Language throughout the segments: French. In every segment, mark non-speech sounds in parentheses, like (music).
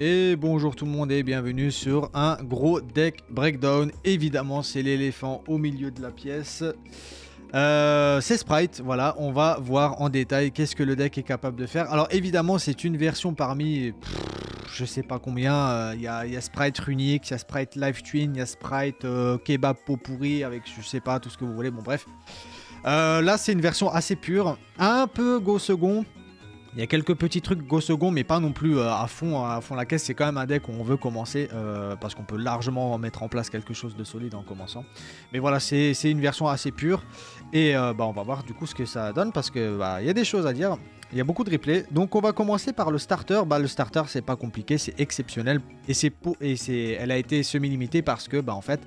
Et bonjour tout le monde et bienvenue sur un gros deck breakdown. Évidemment, c'est l'éléphant au milieu de la pièce. Euh, c'est Sprite, voilà, on va voir en détail qu'est-ce que le deck est capable de faire. Alors évidemment, c'est une version parmi, je sais pas combien, euh, il y, a Sprite Runique, il y a Sprite Live Twin, il y a Sprite euh, Kebab Pot Pourri avec je sais pas tout ce que vous voulez, bon bref. là, c'est une version assez pure, un peu go second, il y a quelques petits trucs go second, mais pas non plus euh, à fond, à fond la caisse. C'est quand même un deck où on veut commencer euh, parce qu'on peut largement mettre en place quelque chose de solide en commençant. Mais voilà, c'est une version assez pure et euh, bah, on va voir du coup ce que ça donne parce que bah, il y a des choses à dire. Il y a beaucoup de replays. Donc on va commencer par le starter. Bah, le starter c'est pas compliqué, c'est exceptionnel et c'est et c'est elle a été semi-limitée parce que bah en fait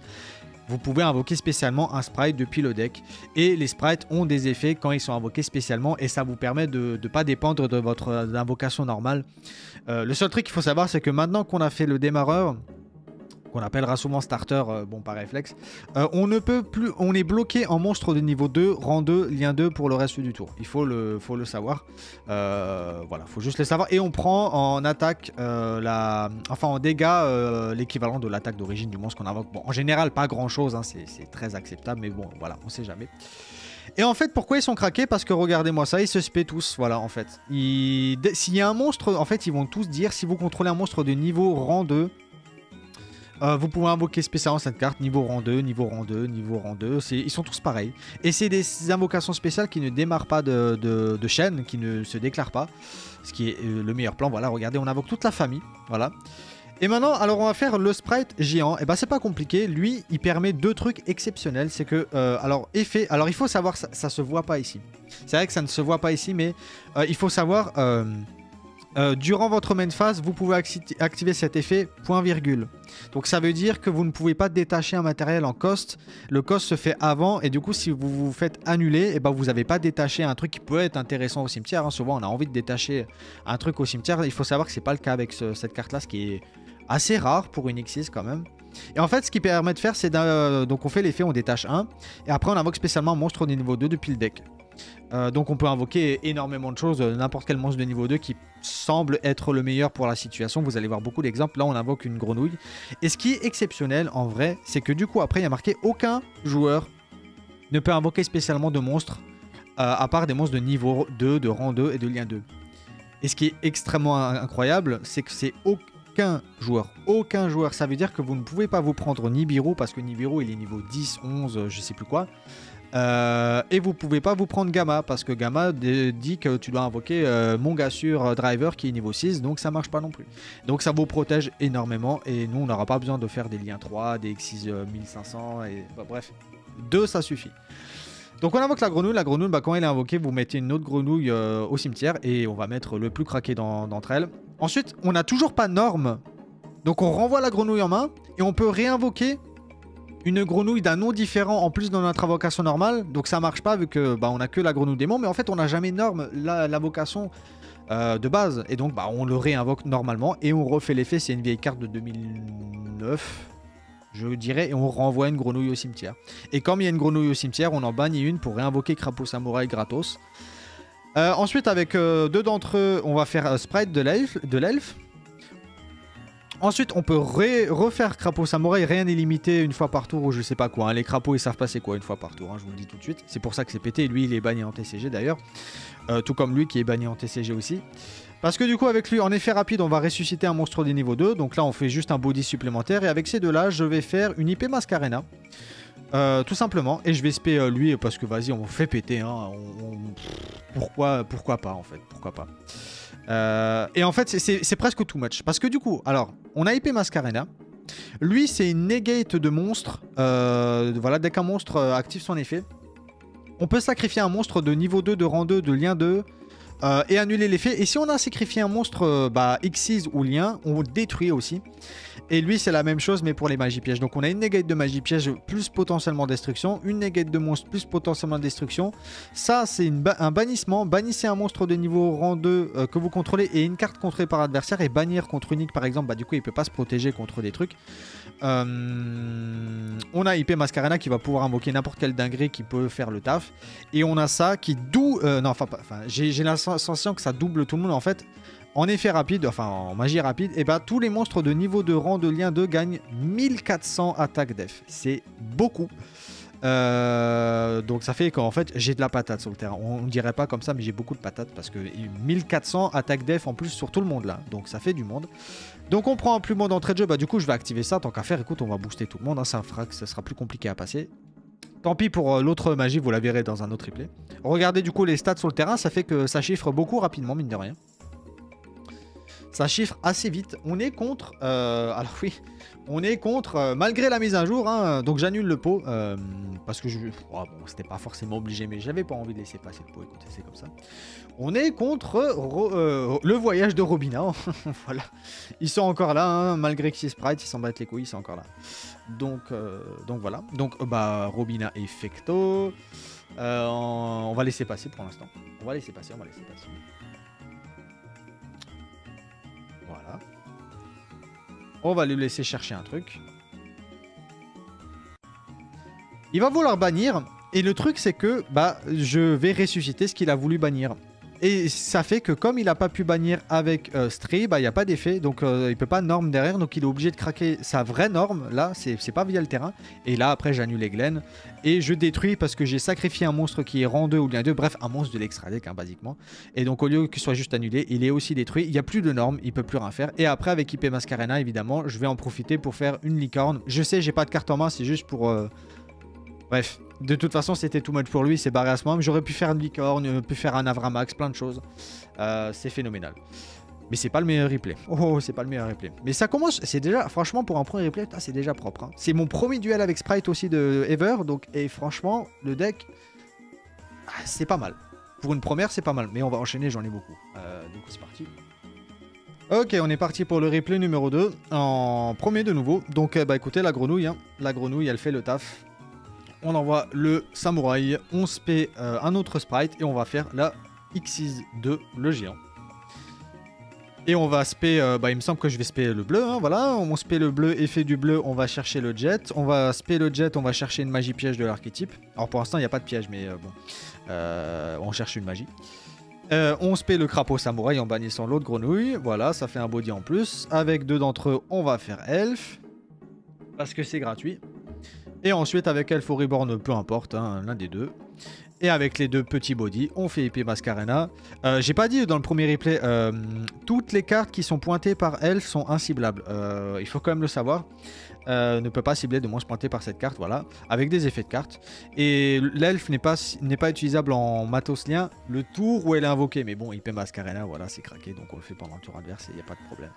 vous pouvez invoquer spécialement un sprite depuis le deck. Et les sprites ont des effets quand ils sont invoqués spécialement et ça vous permet de ne pas dépendre de votre invocation normale. Euh, le seul truc qu'il faut savoir, c'est que maintenant qu'on a fait le démarreur, qu'on appellera souvent starter, euh, bon par réflexe, euh, on ne peut plus, on est bloqué en monstre de niveau 2, rang 2, lien 2 pour le reste du tour. Il faut le, savoir. Euh, voilà, faut juste le savoir. Et on prend en attaque, la, enfin en dégâts, l'équivalent de l'attaque d'origine du monstre qu'on invoque. Bon, en général, pas grand chose, hein, c'est très acceptable, mais bon, voilà, on sait jamais. Et en fait, pourquoi ils sont craqués? Parce que regardez-moi ça, ils se spé tous, voilà, en fait. S'il y a un monstre, en fait, ils vont tous dire, si vous contrôlez un monstre de niveau rang 2, euh, vous pouvez invoquer spécialement cette carte, niveau rang 2, niveau rang 2, niveau rang 2. Ils sont tous pareils. Et c'est des invocations spéciales qui ne démarrent pas de, chaîne, qui ne se déclarent pas. Ce qui est euh, le meilleur plan. Voilà, regardez, on invoque toute la famille. Voilà. Et maintenant, alors on va faire le sprite géant. Et eh ben c'est pas compliqué. Lui, il permet deux trucs exceptionnels. C'est que, euh, alors effet, alors il faut savoir, ça se voit pas ici. C'est vrai que ça ne se voit pas ici, mais il faut savoir. Euh, durant votre main phase, vous pouvez activer cet effet point virgule. Donc ça veut dire que vous ne pouvez pas détacher un matériel en cost. Le cost se fait avant et du coup si vous vous faites annuler, et eh ben vous n'avez pas détaché un truc qui peut être intéressant au cimetière. Hein. Souvent on a envie de détacher un truc au cimetière. Il faut savoir que c'est pas le cas avec cette carte là, ce qui est assez rare pour une X6 quand même. Et en fait ce qui permet de faire c'est donc on fait l'effet, on détache un et après on invoque spécialement un monstre au niveau 2 depuis le deck. Euh, donc on peut invoquer énormément de choses, euh, n'importe quel monstre de niveau 2 qui semble être le meilleur pour la situation. Vous allez voir beaucoup d'exemples. Là on invoque une grenouille. Et ce qui est exceptionnel en vrai, c'est que du coup après il y a marqué aucun joueur ne peut invoquer spécialement de monstres euh, à part des monstres de niveau 2, de rang 2 et de lien 2. Et ce qui est extrêmement incroyable, c'est que c'est aucun joueur. Aucun joueur. Ça veut dire que vous ne pouvez pas vous prendre Nibiru parce que Nibiru il est niveau 10, 11, je sais plus quoi. Euh, et vous pouvez pas vous prendre Gamma parce que Gamma dit que tu dois invoquer euh, mon gars sur euh, Driver qui est niveau 6 donc ça marche pas non plus. Donc ça vous protège énormément et nous on n'aura pas besoin de faire des liens 3, des X6 1500 et bah, bref, 2 ça suffit. Donc on invoque la grenouille, la grenouille bah, quand elle est invoquée vous mettez une autre grenouille au cimetière et on va mettre le plus craqué d'entre elles. Ensuite on n'a toujours pas norme donc on renvoie la grenouille en main et on peut réinvoquer une grenouille d'un nom différent en plus dans notre invocation normale. Donc ça marche pas vu que bah, on a que la grenouille démon. Mais en fait, on n'a jamais norme l'invocation euh, de base. Et donc bah, on le réinvoque normalement et on refait l'effet. C'est une vieille carte de 2009 je dirais, et on renvoie une grenouille au cimetière. Et comme il y a une grenouille au cimetière, on en bannit une pour réinvoquer Crapaud Samouraï gratos. Euh, ensuite, avec euh, deux d'entre eux, on va faire Sprite de l'elfe. Ensuite, on peut refaire Crapaud Samouraï, rien n'est limité une fois par tour ou je sais pas quoi. Hein. Les crapauds, ils savent passer quoi une fois par tour, hein, je vous le dis tout de suite. C'est pour ça que c'est pété. Lui, il est banni en TCG d'ailleurs. Euh, tout comme lui qui est banni en TCG aussi. Parce que du coup, avec lui, en effet rapide, on va ressusciter un monstre des niveau 2. Donc là, on fait juste un body supplémentaire. Et avec ces deux-là, je vais faire une IP Mascarena. Euh, tout simplement. Et je vais spé euh, lui parce que vas-y, on fait péter. Hein. Pourquoi, pourquoi pas en fait Pourquoi pas euh, et en fait, c'est presque too much. Parce que du coup, alors, on a IP Mascarena. Lui, c'est une negate de monstre. Euh, voilà, dès qu'un monstre euh, active son effet, on peut sacrifier un monstre de niveau 2, de rang 2, de lien 2, et annuler l'effet. Et si on a sacrifié un monstre bah, X6 ou lien, on détruit aussi. Et lui, c'est la même chose, mais pour les magies pièges. Donc on a une negate de magie piège plus potentiellement destruction, une negate de monstre plus potentiellement destruction. Ça, c'est un bannissement. Bannissez un monstre de niveau rang 2 euh, que vous contrôlez et une carte contrôlée par adversaire et bannir contre unique par exemple. Bah du coup, il peut pas se protéger contre des trucs. Euh, on a IP Mascarena qui va pouvoir invoquer n'importe quel dinguerie qui peut faire le taf. Et on a ça qui. Euh, non, enfin, j'ai la sensation que ça double tout le monde en fait. en effet rapide, enfin en magie rapide, et bah tous les monstres de niveau de rang de lien 2 gagnent 1400 attaques def. C'est beaucoup. Euh, donc ça fait qu'en fait j'ai de la patate sur le terrain. On dirait pas comme ça, mais j'ai beaucoup de patates parce que 1400 attaques def en plus sur tout le monde là. Donc ça fait du monde. Donc on prend un plus d'entrée de jeu. Bah du coup je vais activer ça. Tant qu'à faire, écoute, on va booster tout le monde. Hein. Ça fera que ça sera plus compliqué à passer. Tant pis pour euh, l'autre magie, vous la verrez dans un autre replay. Regardez du coup les stats sur le terrain, ça fait que ça chiffre beaucoup rapidement, mine de rien. Ça chiffre assez vite. On est contre... Euh, alors oui, on est contre, euh, malgré la mise à jour, hein, donc j'annule le pot, parce que je... Oh, bon, c'était pas forcément obligé, mais j'avais pas envie de laisser passer le pot, écoutez, c'est comme ça. On est contre le voyage de Robina, (laughs) voilà. Ils sont encore là, hein, malgré que c'est Sprite, ils s'en battent les couilles, ils sont encore là. Donc, donc voilà, donc bah Robina et Fecto, on va laisser passer pour l'instant. On va laisser passer, on va laisser passer. On va lui laisser chercher un truc. Il va vouloir bannir. Et le truc, c'est que bah, je vais ressusciter ce qu'il a voulu bannir. Et ça fait que comme il n'a pas pu bannir avec euh, Stray, bah, il n'y a pas d'effet. Donc euh, il peut pas norme derrière. Donc il est obligé de craquer sa vraie norme. Là, c'est pas via le terrain. Et là, après, j'annule Glen. Et je détruis parce que j'ai sacrifié un monstre qui est rang 2 ou lien 2. Bref, un monstre de l'extra deck, hein, basiquement. Et donc au lieu qu'il soit juste annulé, il est aussi détruit. Il n'y a plus de norme. Il peut plus rien faire. Et après, avec IP Mascarena, évidemment, je vais en profiter pour faire une licorne. Je sais, j'ai pas de carte en main. C'est juste pour... Euh, bref, de toute façon, c'était tout much pour lui, c'est barré à ce moment. J'aurais pu faire une licorne, euh, pu faire un Avramax, plein de choses. Euh, c'est phénoménal. Mais c'est pas le meilleur replay. Oh, c'est pas le meilleur replay. Mais ça commence, c'est déjà, franchement, pour un premier replay, c'est déjà propre. Hein. C'est mon premier duel avec Sprite aussi de Ever. Donc, et franchement, le deck, ah, c'est pas mal. Pour une première, c'est pas mal. Mais on va enchaîner, j'en ai beaucoup. Euh, donc, c'est parti. Ok, on est parti pour le replay numéro 2. En premier de nouveau. Donc, bah écoutez, la grenouille, hein. la grenouille, elle fait le taf on envoie le samouraï, on se paie euh, un autre sprite et on va faire la X6 le géant. Et on va spé, euh, bah, il me semble que je vais spé le bleu, hein, voilà, on spé le bleu, effet du bleu, on va chercher le jet, on va spé le jet, on va chercher une magie piège de l'archétype. Alors pour l'instant il n'y a pas de piège, mais euh, bon, on cherche une magie. on spé le crapaud samouraï en bannissant l'autre grenouille, voilà, ça fait un body en plus. Avec deux d'entre eux, on va faire elf, parce que c'est gratuit. Et ensuite, avec Elf Reborn, peu importe, hein, l'un des deux. Et avec les deux petits bodies, on fait épée Mascarena. Euh, J'ai pas dit dans le premier replay, euh, toutes les cartes qui sont pointées par Elf sont inciblables. Euh, il faut quand même le savoir. Ne peut pas cibler de moins pointé par cette carte, voilà, avec des effets de carte. Et l'elfe n'est pas, pas utilisable en matos lien le tour où elle est invoquée. Mais bon, IP Mascarena, voilà, c'est craqué, donc on le fait pendant le tour adverse et il n'y a pas de problème.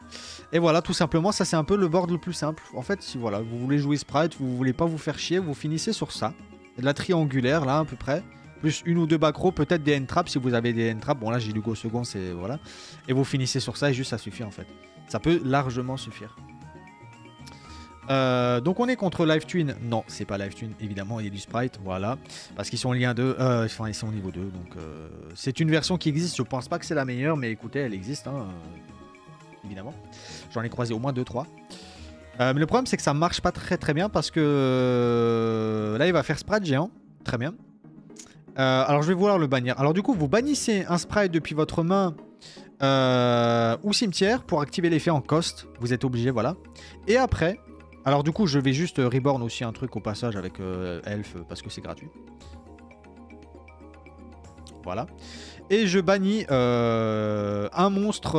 Et voilà, tout simplement, ça c'est un peu le board le plus simple. En fait, si voilà, vous voulez jouer Sprite, vous voulez pas vous faire chier, vous finissez sur ça. La triangulaire, là, à peu près plus une ou deux back peut-être des end traps si vous avez des end traps. Bon là j'ai du go second, c'est voilà. Et vous finissez sur ça et juste ça suffit en fait. Ça peut largement suffire. Euh, donc on est contre Live Twin. Non, c'est pas Live Twin, évidemment, il y a du sprite, voilà. Parce qu'ils sont en lien 2, euh, ils sont au niveau 2. Donc euh, c'est une version qui existe, je pense pas que c'est la meilleure, mais écoutez, elle existe, hein, évidemment. J'en ai croisé au moins 2-3. mais le problème c'est que ça marche pas très très bien parce que là il va faire sprite géant, très bien. Alors je vais vouloir le bannir. Alors du coup vous bannissez un sprite depuis votre main ou cimetière pour activer l'effet en cost. Vous êtes obligé, voilà. Et après, alors du coup, je vais juste euh, reborn aussi un truc au passage avec euh, Elf parce que c'est gratuit. Voilà. Et je bannis euh, un monstre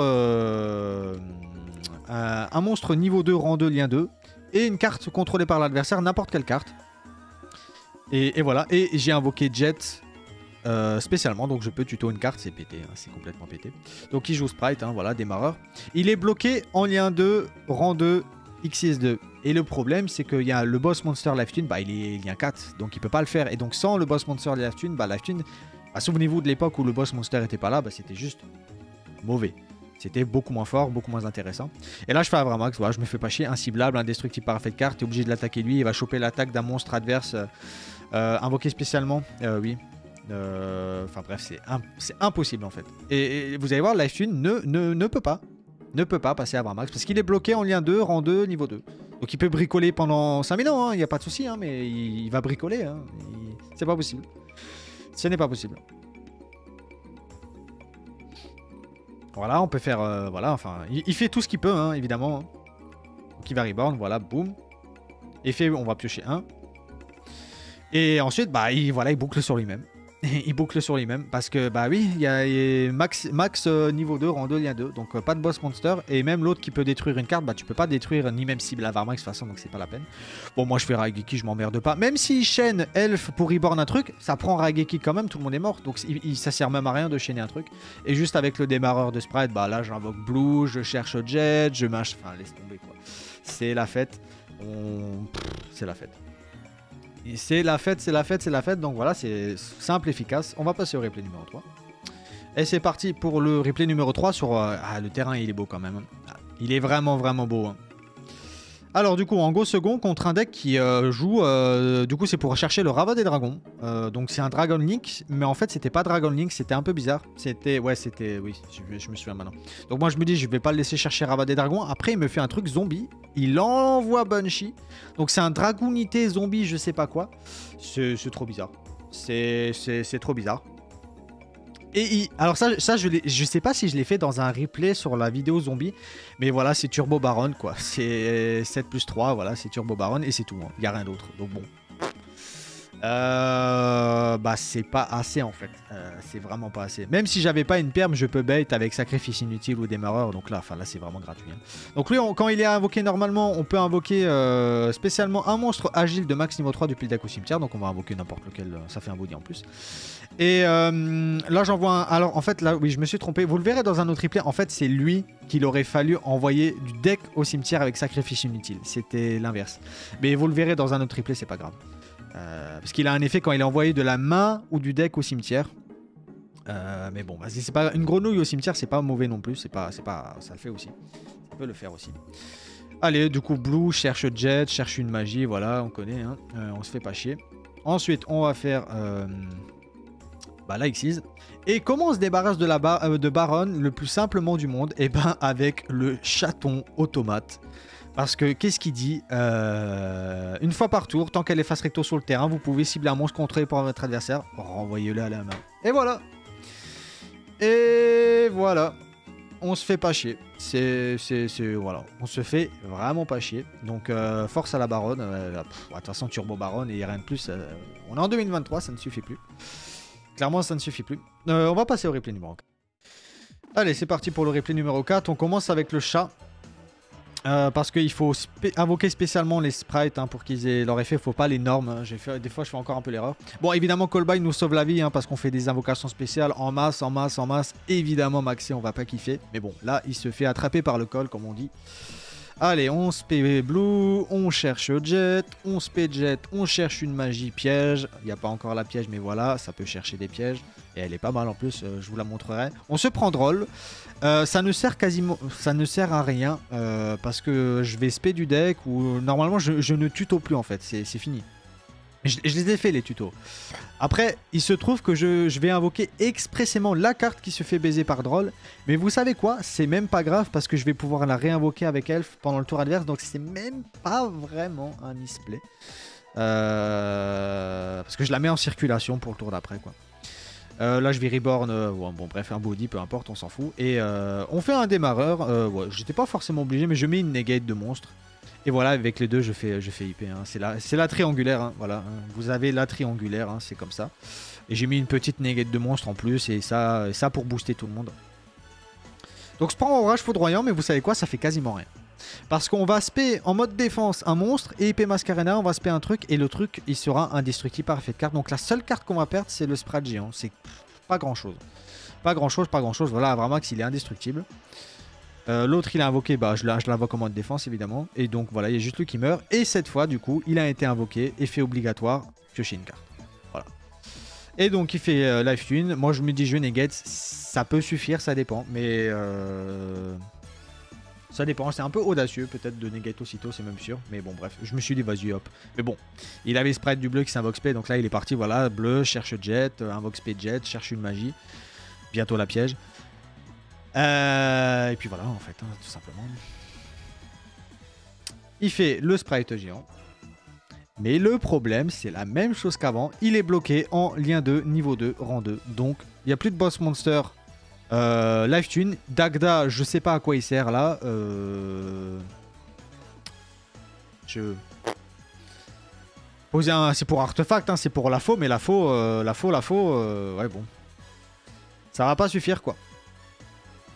un, monstre niveau 2, rang 2, lien 2. Et une carte contrôlée par l'adversaire, n'importe quelle carte. Et, voilà. Et j'ai invoqué Jet spécialement, donc je peux tuto une carte, c'est pété, hein, c'est complètement pété. Donc il joue Sprite, hein, voilà, démarreur. Il est bloqué en lien 2, rang 2, XS2. Et le problème, c'est qu'il y a le boss monster Life bah, il est lien 4, donc il peut pas le faire. Et donc sans le boss monster Life bah, Life bah, souvenez-vous de l'époque où le boss monster était pas là, bah, c'était juste mauvais. C'était beaucoup moins fort, beaucoup moins intéressant. Et là, je fais Avramax, voilà, je me fais pas chier. Inciblable, indestructible par effet de carte, t'es obligé de l'attaquer lui, il va choper l'attaque d'un monstre adverse euh, invoqué spécialement. Euh, oui. Euh, enfin bref, c'est impossible en fait. Et, vous allez voir, Life ne, ne, peut pas ne peut pas passer à Avramax parce qu'il est bloqué en lien 2, rang 2, niveau 2. Donc il peut bricoler pendant 5 minutes, hein, il n'y a pas de souci, hein, mais il, va bricoler. Hein. C'est pas possible. Ce n'est pas possible. Voilà, on peut faire... euh, voilà, enfin, il, fait tout ce qu'il peut, hein, évidemment. Donc il va reborn, voilà, boum. Effet, on va piocher un. Et ensuite, bah, il, voilà, il boucle sur lui-même. (laughs) il boucle sur lui-même parce que, bah oui, il y a max, euh, niveau 2, rang 2, lien 2. Donc euh, pas de boss monster. Et même l'autre qui peut détruire une carte, bah tu peux pas détruire ni même cible à Varmax de toute façon, donc c'est pas la peine. Bon, moi je fais Raigeki, je m'emmerde pas. Même s'il chaîne Elf pour reborn un truc, ça prend Raigeki quand même, tout le monde est mort. Donc il- il- ça sert même à rien de chaîner un truc. Et juste avec le démarreur de sprite, bah là j'invoque Blue, je cherche Jet, je mâche. Enfin, laisse tomber quoi. C'est la fête. C'est la fête. C'est la fête, c'est la fête, c'est la fête. Donc voilà, c'est simple, efficace. On va passer au replay numéro 3. Et c'est parti pour le replay numéro 3 sur... euh, Ah, le terrain, il est beau quand même. Ah, Il est vraiment, vraiment beau. hein. Alors du coup, en go second contre un deck qui euh, joue... euh, du coup, c'est pour rechercher le Ravat des Dragons. Euh, donc c'est un Dragon Link, mais en fait, c'était pas Dragon Link, c'était un peu bizarre. C'était... Ouais, c'était... Oui, je, me souviens maintenant. Donc moi, je me dis, je vais pas le laisser chercher Ravat des Dragons. Après, il me fait un truc zombie. Il envoie Banshee. Donc c'est un dragounité zombie, je sais pas quoi. C'est trop bizarre. C'est trop bizarre. Et alors ça, ça je, je sais pas si je l'ai fait dans un replay sur la vidéo zombie, mais voilà, c'est Turbo Baron quoi. C'est 7 plus 3, voilà, c'est Turbo Baron et c'est tout. Il y a rien d'autre. Donc bon. Euh, bah c'est pas assez en fait. Euh, c'est vraiment pas assez. Même si j'avais pas une perme, je peux bait avec sacrifice inutile ou démarreur. Donc là, enfin là c'est vraiment gratuit. hein. Donc lui, on- quand il est invoqué normalement, on peut invoquer euh, spécialement un monstre agile de max niveau 3 depuis le deck au cimetière. Donc on va invoquer n'importe lequel, euh, ça fait un body en plus. Et là j'envoie un... Alors en fait là, oui je me suis trompé. Vous le verrez dans un autre replay. En fait c'est lui qu'il aurait fallu envoyer du deck au cimetière avec sacrifice inutile. C'était l'inverse. Mais vous le verrez dans un autre replay, c'est pas grave. Euh, parce qu'il a un effet quand il est envoyé de la main ou du deck au cimetière. Euh, mais bon, c'est pas une grenouille au cimetière, c'est pas mauvais non plus. C'est pas, c'est ça le fait aussi. Ça peut le faire aussi. Allez, du coup, Blue cherche Jet, cherche une magie, voilà, on connaît. hein. Euh, on se fait pas chier. Ensuite, on va faire bah, la. Et comment on se débarrasse de la de Baron le plus simplement du monde? Et ben avec le chaton automate. Parce que qu'est-ce qu'il dit Euh, Une fois par tour, tant qu'elle est face recto sur le terrain, vous pouvez cibler un monstre contrôlé par votre adversaire. Renvoyez-le à la main. Et voilà. Et voilà. On se fait pas chier. C'est, voilà. On se fait vraiment pas chier. Donc euh, force à la baronne. Euh, De toute façon, turbo baronne et rien de plus. euh, on est en 2023, ça ne suffit plus. Clairement, ça ne suffit plus. On va passer au replay numéro 4. Allez, c'est parti pour le replay numéro 4. On commence avec le chat. Euh, parce qu'il faut spé- invoquer spécialement les sprites hein, pour qu'ils aient leur effet. Il faut pas les normes. hein. Des fois, je fais encore un peu l'erreur. Bon, évidemment, Callby nous sauve la vie hein, parce qu'on fait des invocations spéciales en masse, en masse, en masse. Évidemment, Maxé, on va pas kiffer. Mais bon, là, il se fait attraper par le col, comme on dit. Allez, on paie Blue, on cherche Jet, on se paie Jet, on cherche une magie piège. Il n'y a pas encore la piège, mais voilà, ça peut chercher des pièges. Et elle est pas mal en plus, euh, je vous la montrerai. On se prend drôle. Euh, ça ne sert quasiment, ça ne sert à rien euh, parce que je vais spé du deck ou normalement je, ne tuto plus en fait, c'est fini. Je, les ai fait les tutos. Après, il se trouve que je, vais invoquer expressément la carte qui se fait baiser par Droll. Mais vous savez quoi? C'est même pas grave parce que je vais pouvoir la réinvoquer avec Elf pendant le tour adverse. Donc c'est même pas vraiment un misplay. Parce que je la mets en circulation pour le tour d'après quoi. Euh, là, je vais reborn. euh, bon, bref, un body, peu importe, on s'en fout. Et euh, on fait un démarreur. Euh, J'étais pas forcément obligé, mais je mets une negate de monstre. Et voilà, avec les deux, je fais, je fais IP. hein. C'est la, la triangulaire. hein, voilà. Vous avez la triangulaire, hein, c'est comme ça. Et j'ai mis une petite negate de monstre en plus, et ça, ça pour booster tout le monde. Donc, je prends orage foudroyant, mais vous savez quoi, ça fait quasiment rien. Parce qu'on va spé en mode défense un monstre et IP Mascarena, on va spé un truc et le truc il sera indestructible par effet de carte. Donc la seule carte qu'on va perdre c'est le Sprat géant. C'est pas grand chose. Pas grand chose, pas grand chose. Voilà, Vramax il est indestructible. Euh, L'autre il a invoqué, bah je l'invoque en mode défense évidemment. Et donc voilà, il y a juste lui qui meurt. Et cette fois du coup il a été invoqué, effet obligatoire, piocher une carte. Voilà. Et donc il fait euh, life tune. Moi je me dis je negate, ça peut suffire, ça dépend. Mais euh, ça dépend, c'est un peu audacieux peut-être de negate aussitôt, c'est même sûr. Mais bon, bref, je me suis dit vas-y hop. Mais bon, il avait sprite du bleu qui s'invoque spé, donc là il est parti, voilà, bleu, cherche jet, euh, invoque spé jet, cherche une magie. Bientôt la piège. Euh, et puis voilà, en fait, hein, tout simplement. Il fait le sprite géant. Mais le problème, c'est la même chose qu'avant. Il est bloqué en lien 2, niveau 2, rang 2. Donc, il n'y a plus de boss monster Euh, Live Twin, Dagda, je sais pas à quoi il sert là. Euh... Je. C'est pour artefact, hein, c'est pour la faux, mais la faux, euh, la faux, la faux, euh, ouais bon. Ça va pas suffire quoi.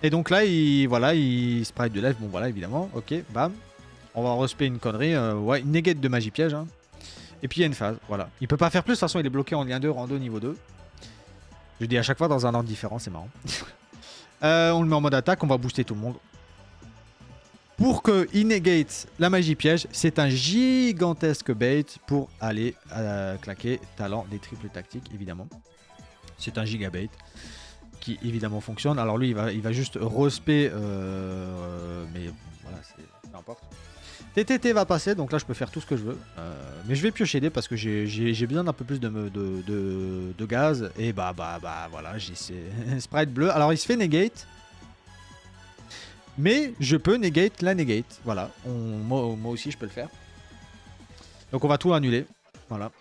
Et donc là, il, voilà, il sprite de live, bon voilà évidemment, ok, bam. On va respect une connerie, euh, ouais, une de magie piège. Hein. Et puis il y a une phase, voilà. Il peut pas faire plus, de toute façon il est bloqué en lien 2, rando niveau 2. Je dis à chaque fois dans un ordre différent, c'est marrant. (laughs) on le met en mode attaque, on va booster tout le monde pour que il negate la magie piège, c'est un gigantesque bait pour aller euh, claquer talent des triples tactiques, évidemment. C'est un giga bait qui évidemment fonctionne. Alors lui, il va, il va juste respect, euh, mais voilà, peu importe. TTT va passer, donc là je peux faire tout ce que je veux. Euh, mais je vais piocher des parce que j'ai besoin d'un peu plus de, de, de, gaz. Et bah bah bah voilà, j'ai (laughs) sprite bleu. Alors il se fait negate. Mais je peux negate la negate. Voilà. moi, aussi, je peux le faire. Donc on va tout annuler. Voilà.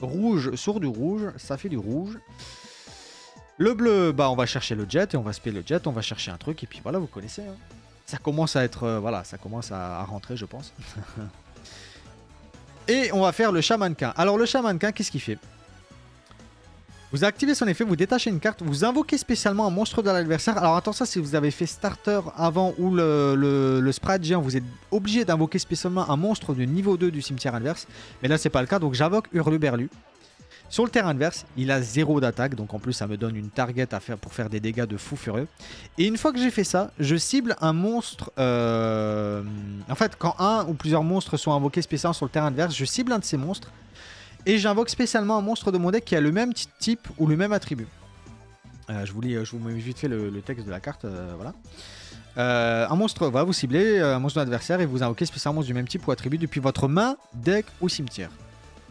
Rouge sur du rouge, ça fait du rouge. Le bleu, bah on va chercher le jet et on va spé le jet, on va chercher un truc et puis voilà, vous connaissez. Hein. Ça commence à être, euh, voilà, ça commence à, rentrer, je pense. (laughs) et on va faire le chamanquin. Alors le chamanquin, qu'est-ce qu'il fait? Vous activez son effet, vous détachez une carte, vous invoquez spécialement un monstre de l'adversaire. Alors attention, si vous avez fait starter avant ou le, le, sprite géant, vous êtes obligé d'invoquer spécialement un monstre de niveau 2 du cimetière adverse. Mais là, c'est pas le cas, donc j'invoque Hurluberlu. Sur le terrain adverse, il a 0 d'attaque, donc en plus ça me donne une target à faire pour faire des dégâts de fou furieux. Et une fois que j'ai fait ça, je cible un monstre... Euh, en fait, quand un ou plusieurs monstres sont invoqués spécialement sur le terrain adverse, je cible un de ces monstres et j'invoque spécialement un monstre de mon deck qui a le même type ou le même attribut. Euh, je, vous lis, je vous mets vite fait le, texte de la carte. Euh, voilà. Un monstre, voilà, vous ciblez un monstre de l'adversaire et vous invoquez spécialement un monstre du même type ou attribut depuis votre main, deck ou cimetière.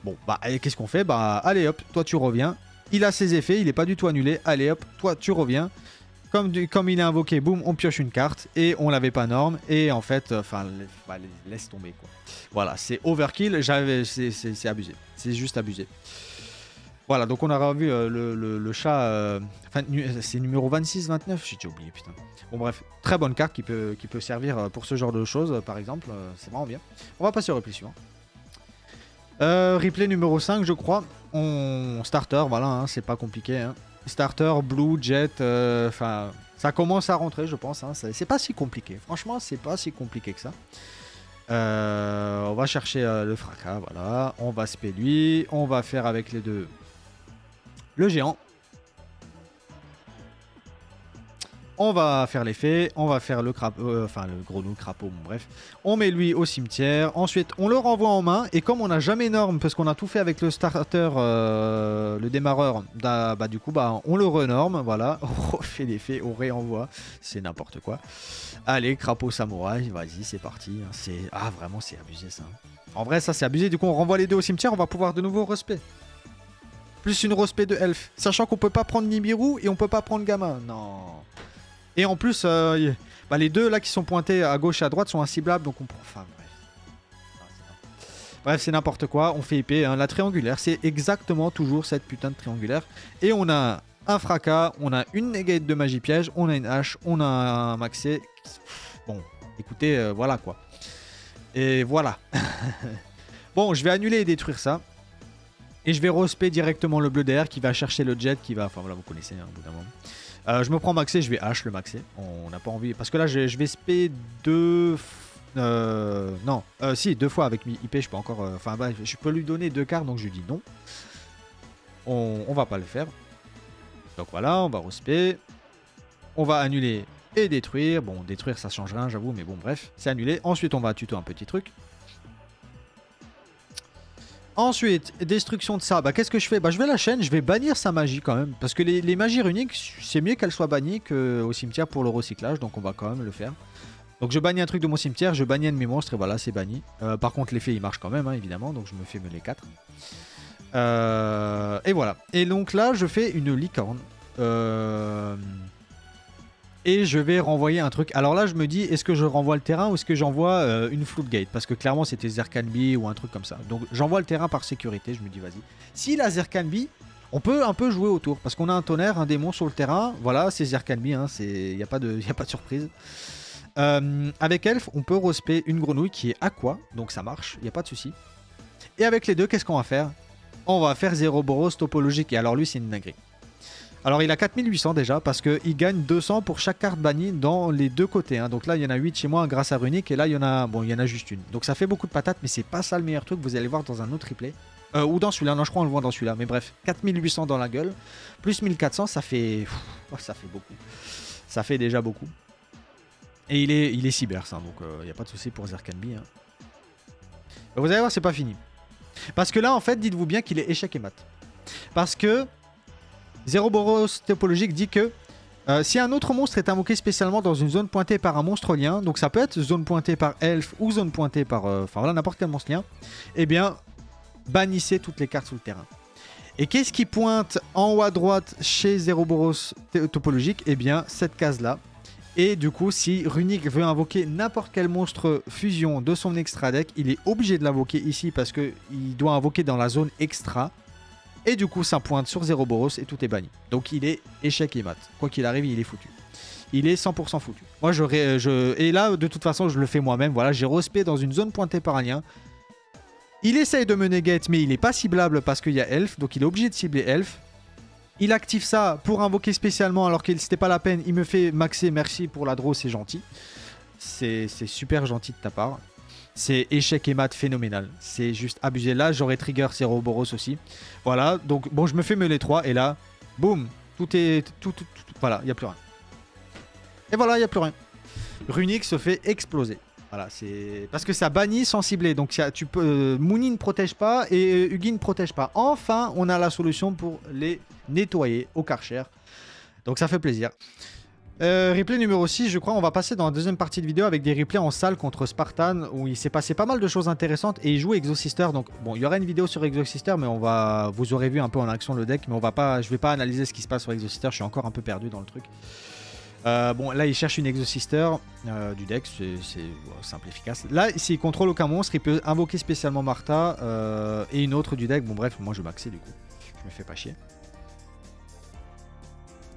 Bon, bah, qu'est-ce qu'on fait Bah, allez hop, toi tu reviens. Il a ses effets, il n'est pas du tout annulé. Allez hop, toi tu reviens. Comme, comme il est invoqué, boum, on pioche une carte et on l'avait pas norme. Et en fait, enfin, bah, laisse tomber quoi. Voilà, c'est overkill, c'est abusé. C'est juste abusé. Voilà, donc on a revu euh, le, chat. Euh, c'est numéro 26-29, j'ai déjà oublié, putain. Bon, bref, très bonne carte qui peut, servir euh, pour ce genre de choses, par exemple. c'est vraiment bien. On va passer au replay suivant. Replay numéro 5, je crois. On starter, voilà, hein, c'est pas compliqué. Hein. Starter, blue, jet, enfin, ça commence à rentrer, je pense. Hein, c'est pas si compliqué. Franchement, c'est pas si compliqué que ça. Euh, on va chercher euh, le fracas, voilà. On va spé lui. On va faire avec les deux le géant. On va faire l'effet, on va faire le crapaud, euh, enfin le gros le crapaud, bon, bref. On met lui au cimetière, ensuite on le renvoie en main, et comme on n'a jamais norme, parce qu'on a tout fait avec le starter, euh, le démarreur, bah, bah, du coup bah on le renorme, voilà, (laughs) on refait l'effet, on réenvoie, c'est n'importe quoi. Allez, crapaud samouraï, vas-y, c'est parti, hein. Ah vraiment c'est abusé ça. En vrai ça c'est abusé, du coup on renvoie les deux au cimetière, on va pouvoir de nouveau respect. Plus une respect de elf, sachant qu'on peut pas prendre Nibiru et on peut pas prendre Gamma, non... Et en plus, euh, bah, les deux là qui sont pointés à gauche et à droite sont inciblables, donc on prend. Enfin, bref. C'est n'importe quoi. On fait épée. Hein. La triangulaire, c'est exactement toujours cette putain de triangulaire. Et on a un fracas, on a une negate de magie piège, on a une hache, on a un maxé. Bon, écoutez, euh, voilà quoi. Et voilà. (laughs) bon, je vais annuler et détruire ça. Et je vais respect directement le bleu d'air qui va chercher le jet qui va. Enfin voilà, vous connaissez hein, au bout d'un moment. Euh, je me prends maxé, je vais H le maxé. On n'a pas envie. Parce que là, je, vais SP deux. Euh, non, euh, si, deux fois avec IP, je peux encore. Enfin, bah, je peux lui donner deux cartes, donc je dis non. On, va pas le faire. Donc voilà, on va respect. On va annuler et détruire. Bon, détruire, ça change rien, j'avoue, mais bon, bref, c'est annulé. Ensuite, on va tuto un petit truc. Ensuite, destruction de ça. Bah, qu'est-ce que je fais Bah, je vais la chaîne, je vais bannir sa magie quand même. Parce que les, magies runiques, c'est mieux qu'elles soient bannies qu'au cimetière pour le recyclage. Donc, on va quand même le faire. Donc, je bannis un truc de mon cimetière, je bannis un de mes monstres et voilà, c'est banni. Euh, par contre, l'effet il marche quand même, hein, évidemment. Donc, je me fais mener 4. Euh, et voilà. Et donc là, je fais une licorne. Euh et je vais renvoyer un truc. Alors là, je me dis, est-ce que je renvoie le terrain ou est-ce que j'envoie euh, une floodgate? Parce que clairement, c'était Zerkanbi ou un truc comme ça. Donc j'envoie le terrain par sécurité. Je me dis, vas-y. Si la Zerkanbi, On peut un peu jouer autour, parce qu'on a un tonnerre, un démon sur le terrain. Voilà, c'est Zerkanbi, hein, il n'y a, pas de, a pas de surprise. Euh, avec Elf, on peut respect une grenouille qui est aqua, donc ça marche, il n'y a pas de souci. Et avec les deux, qu'est-ce qu'on va faire? On va faire Zéroboros topologique, et alors lui, c'est une dinguerie. Alors il a 4800 déjà parce qu'il gagne 200 pour chaque carte bannie dans les deux côtés. Hein. Donc là il y en a 8 chez moi grâce à Runic et là il y en a juste une. Donc ça fait beaucoup de patates mais c'est pas ça le meilleur truc. Vous allez voir dans un autre replay. Euh, ou dans celui-là, non je crois on le voit dans celui-là. Mais bref, 4800 dans la gueule. Plus 1400 ça fait... Oh, ça fait beaucoup. Ça fait déjà beaucoup. Et il est, il est cyber ça, donc il euh, n'y a pas de souci pour Zerkanbi. Hein. Vous allez voir c'est pas fini. Parce que là en fait dites-vous bien qu'il est échec et mat. Parce que Zéroboros topologique dit que euh, si un autre monstre est invoqué spécialement dans une zone pointée par un monstre lien, donc ça peut être zone pointée par elfe ou zone pointée par, euh, enfin voilà, n'importe quel monstre lien, eh bien, bannissez toutes les cartes sous le terrain. Et qu'est-ce qui pointe en haut à droite chez Zéroboros topologique? Eh bien, cette case-là. Et du coup, si Runic veut invoquer n'importe quel monstre fusion de son extra deck, il est obligé de l'invoquer ici parce qu'il doit invoquer dans la zone extra. Et du coup, ça pointe sur Boros et tout est banni. Donc il est échec et mat. Quoi qu'il arrive, il est foutu. Il est 100% foutu. Moi, je, je, Et là, de toute façon, je le fais moi-même. Voilà, j'ai respect dans une zone pointée par un lien. Il essaye de me negate, mais il n'est pas ciblable parce qu'il y a Elf. Donc il est obligé de cibler Elf. Il active ça pour invoquer spécialement alors que c'était pas la peine. Il me fait maxer, merci pour la draw, c'est gentil. C'est super gentil de ta part. C'est échec et mat phénoménal. C'est juste abusé. Là, j'aurais trigger Ceroboros aussi. Voilà, donc bon, je me fais les trois et là, boum, tout est. Tout, tout, voilà, il n'y a plus rien. Et voilà, il n'y a plus rien. Runic se fait exploser. Voilà, c'est parce que ça bannit sans cibler. Donc tu peux, euh, ne protège pas et Hugi ne protège pas. Enfin, on a la solution pour les nettoyer au Karcher. Donc ça fait plaisir. Euh, replay numéro 6, je crois, on va passer dans la deuxième partie de vidéo avec des replays en salle contre Spartan où il s'est passé pas mal de choses intéressantes et il joue Exosister. Donc bon, il y aura une vidéo sur Exosister, mais on va, vous aurez vu un peu en action le deck, mais on va pas, je vais pas analyser ce qui se passe sur Exosister. Je suis encore un peu perdu dans le truc. Euh, bon, là, il cherche une Exosister euh, du deck, c'est simple, efficace. Là, s'il contrôle aucun monstre, il peut invoquer spécialement Martha et une autre du deck. Bon, bref, moi je maxer du coup. Je me fais pas chier.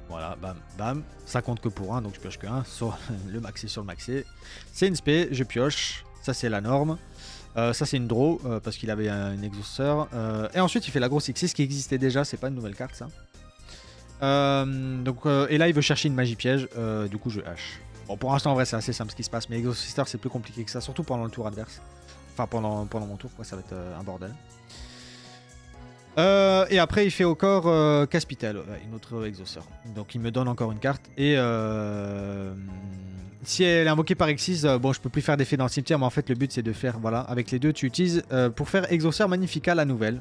Voilà, bam, bam. Ça compte que pour un, donc je pioche que un. (laughs) Sur le maxi sur le maxi. C'est une spé, je pioche. Ça, c'est la norme. Euh, ça, c'est une draw, euh, parce qu'il avait un, exhausteur. Euh, et ensuite, il fait la grosse X6 qui existait déjà. C'est pas une nouvelle carte, ça. donc, et là, il veut chercher une magie piège. du coup, je hache. Bon, pour l'instant, en vrai, c'est assez simple ce qui se passe. Mais Exhauster, c'est plus compliqué que ça. Surtout pendant le tour adverse. Enfin, pendant, pendant mon tour, quoi. Ça va être un bordel. Euh, et après, il fait encore euh, Caspital, une autre exauceur. Donc, il me donne encore une carte. Et euh, si elle est invoquée par Exis, bon, je peux plus faire d'effet dans le cimetière, mais en fait, le but c'est de faire, voilà, avec les deux, tu utilises pour faire Exauceur Magnifica la nouvelle,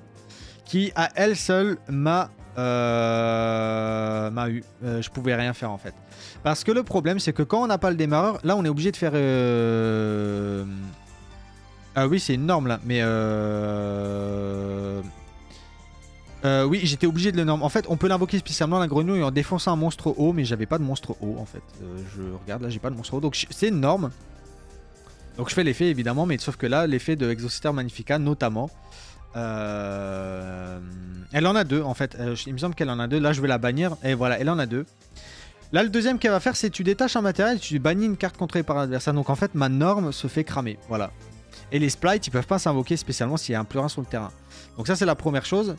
qui à elle seule m'a m'a eu. je pouvais rien faire en fait. Parce que le problème, c'est que quand on n'a pas le démarreur, là, on est obligé de faire. Ah oui, c'est une norme là, mais. Euh, oui, j'étais obligé de le normer. En fait, on peut l'invoquer spécialement la grenouille en défonçant un monstre haut, mais j'avais pas de monstre haut en fait. Euh, je regarde là, j'ai pas de monstre haut. Donc c'est une norme. Donc je fais l'effet évidemment, mais sauf que là, l'effet de Exocister Magnifica notamment. Euh, elle en a deux en fait. il me semble qu'elle en a deux. Là, je vais la bannir. Et voilà, elle en a deux. Là, le deuxième qu'elle va faire, c'est tu détaches un matériel et tu bannis une carte contrôlée par l'adversaire. Donc en fait, ma norme se fait cramer. Voilà. Et les sprites, ils peuvent pas s'invoquer spécialement s'il y a un pleurin sur le terrain. Donc ça, c'est la première chose.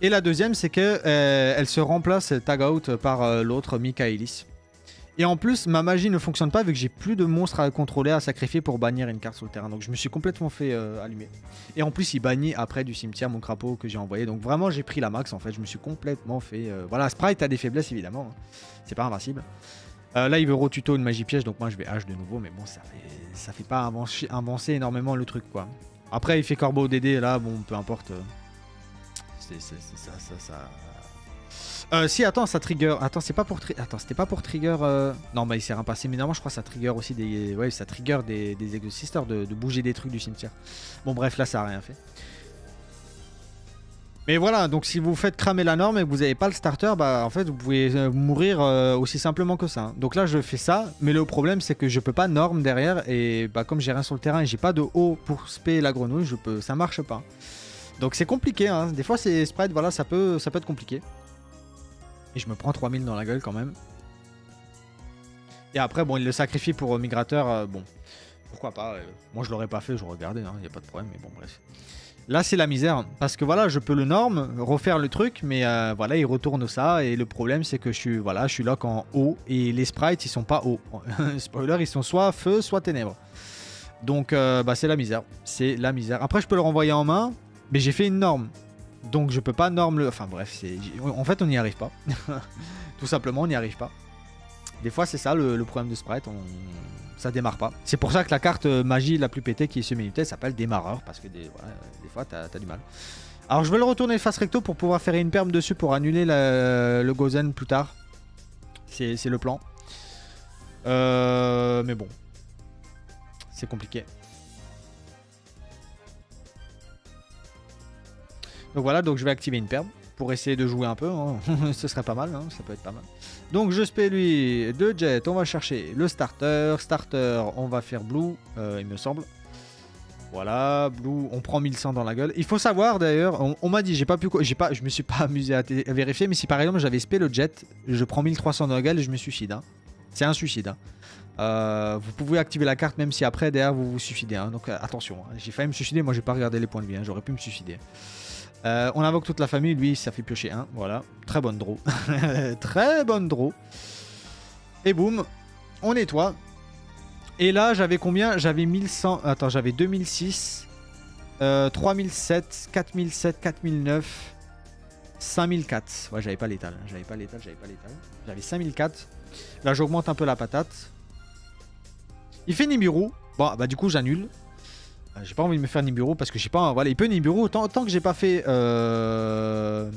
Et la deuxième, c'est que euh, elle se remplace tag out par euh, l'autre Michaelis. Et en plus, ma magie ne fonctionne pas vu que j'ai plus de monstres à contrôler, à sacrifier pour bannir une carte sur le terrain. Donc je me suis complètement fait euh, allumer. Et en plus, il bannit après du cimetière mon crapaud que j'ai envoyé. Donc vraiment, j'ai pris la max en fait. Je me suis complètement fait. Voilà, Sprite a des faiblesses évidemment. Hein. C'est pas invincible. là, il veut rotuto une magie piège. Donc moi, je vais H de nouveau. Mais bon, ça fait, ça fait pas avancer, avancer énormément le truc quoi. Après, il fait corbeau DD. Là, bon, peu importe c'est ça, ça, ça. Euh, si, attends, ça trigger. Attends, c'est pas pour Attends, c'était pas pour trigger. Euh, non, bah il s'est rien passé. Mais normalement, je crois que ça trigger aussi des. Ouais, ça trigger des, des de, bouger des trucs du cimetière. Bon, bref, là, ça a rien fait. Mais voilà, donc si vous faites cramer la norme et que vous n'avez pas le starter, bah en fait, vous pouvez euh, mourir aussi simplement que ça. Donc là, je fais ça, mais le problème, c'est que je peux pas norme derrière. Et bah, comme j'ai rien sur le terrain et j'ai pas de haut pour spé la grenouille, je peux... ça marche pas. Donc c'est compliqué, hein. des fois ces sprites, voilà, ça peut, ça peut être compliqué. Et je me prends 3000 dans la gueule quand même. Et après, bon, il le sacrifie pour euh, Migrateur, euh, bon, pourquoi pas. euh, moi je l'aurais pas fait, je regardais, il n'y a pas de problème, mais bon, bref. Là c'est la misère, parce que voilà, je peux le norme, refaire le truc, mais voilà, il retourne ça, et le problème c'est que je suis, voilà, je suis lock en haut, et les sprites ils sont pas hauts. (laughs) Spoiler, ils sont soit feu, soit ténèbres. Donc bah, c'est la misère, c'est la misère. Après je peux le renvoyer en main, mais j'ai fait une norme. Donc je peux pas norme le... Enfin bref, en fait on n'y arrive pas. (laughs) Tout simplement on n'y arrive pas. Des fois c'est ça le, problème de sprite, on... ça démarre pas. C'est pour ça que la carte euh, magie la plus pétée qui est semi s'appelle démarreur, parce que des, fois t'as as du mal. Alors je vais le retourner face recto pour pouvoir faire une perme dessus pour annuler le Gozen plus tard. C'est le plan. Euh, mais bon. C'est compliqué. Donc voilà, donc je vais activer une perme pour essayer de jouer un peu. hein. (laughs) Ce serait pas mal, hein, ça peut être pas mal. Donc je spé lui deux jets, on va chercher le starter. Starter, on va faire blue, euh, il me semble. Voilà, blue, on prend 1100 dans la gueule. Il faut savoir d'ailleurs, on, m'a dit, j'ai pas pu, j'ai pas, je me suis pas (laughs) amusé à, vérifier, mais si par exemple j'avais spé le jet, je prends 1300 dans la gueule et je me suicide. hein. C'est un suicide. Euh, vous pouvez activer la carte même si après derrière vous vous suicidez. Donc euh, attention, j'ai failli me suicider, moi j'ai pas regardé les points de vie, j'aurais pu me suicider. Euh, on invoque toute la famille, lui ça fait piocher un, voilà. Très bonne draw. (laughs) Très bonne draw. Et boum, on nettoie. Et là j'avais combien? J'avais 1100, attends j'avais 2006, euh, 3007, 4007, 4009, 5004. Ouais j'avais pas l'étal, j'avais pas l'étal, j'avais pas l'étal. J'avais 5004. Là j'augmente un peu la patate. Il fait Nibiru. Bon, bah du coup, j'annule. Euh, J'ai pas envie de me faire Nibiru parce que j'ai pas. Voilà, il peut Nibiru tant, tant que j'ai pas fait. euh,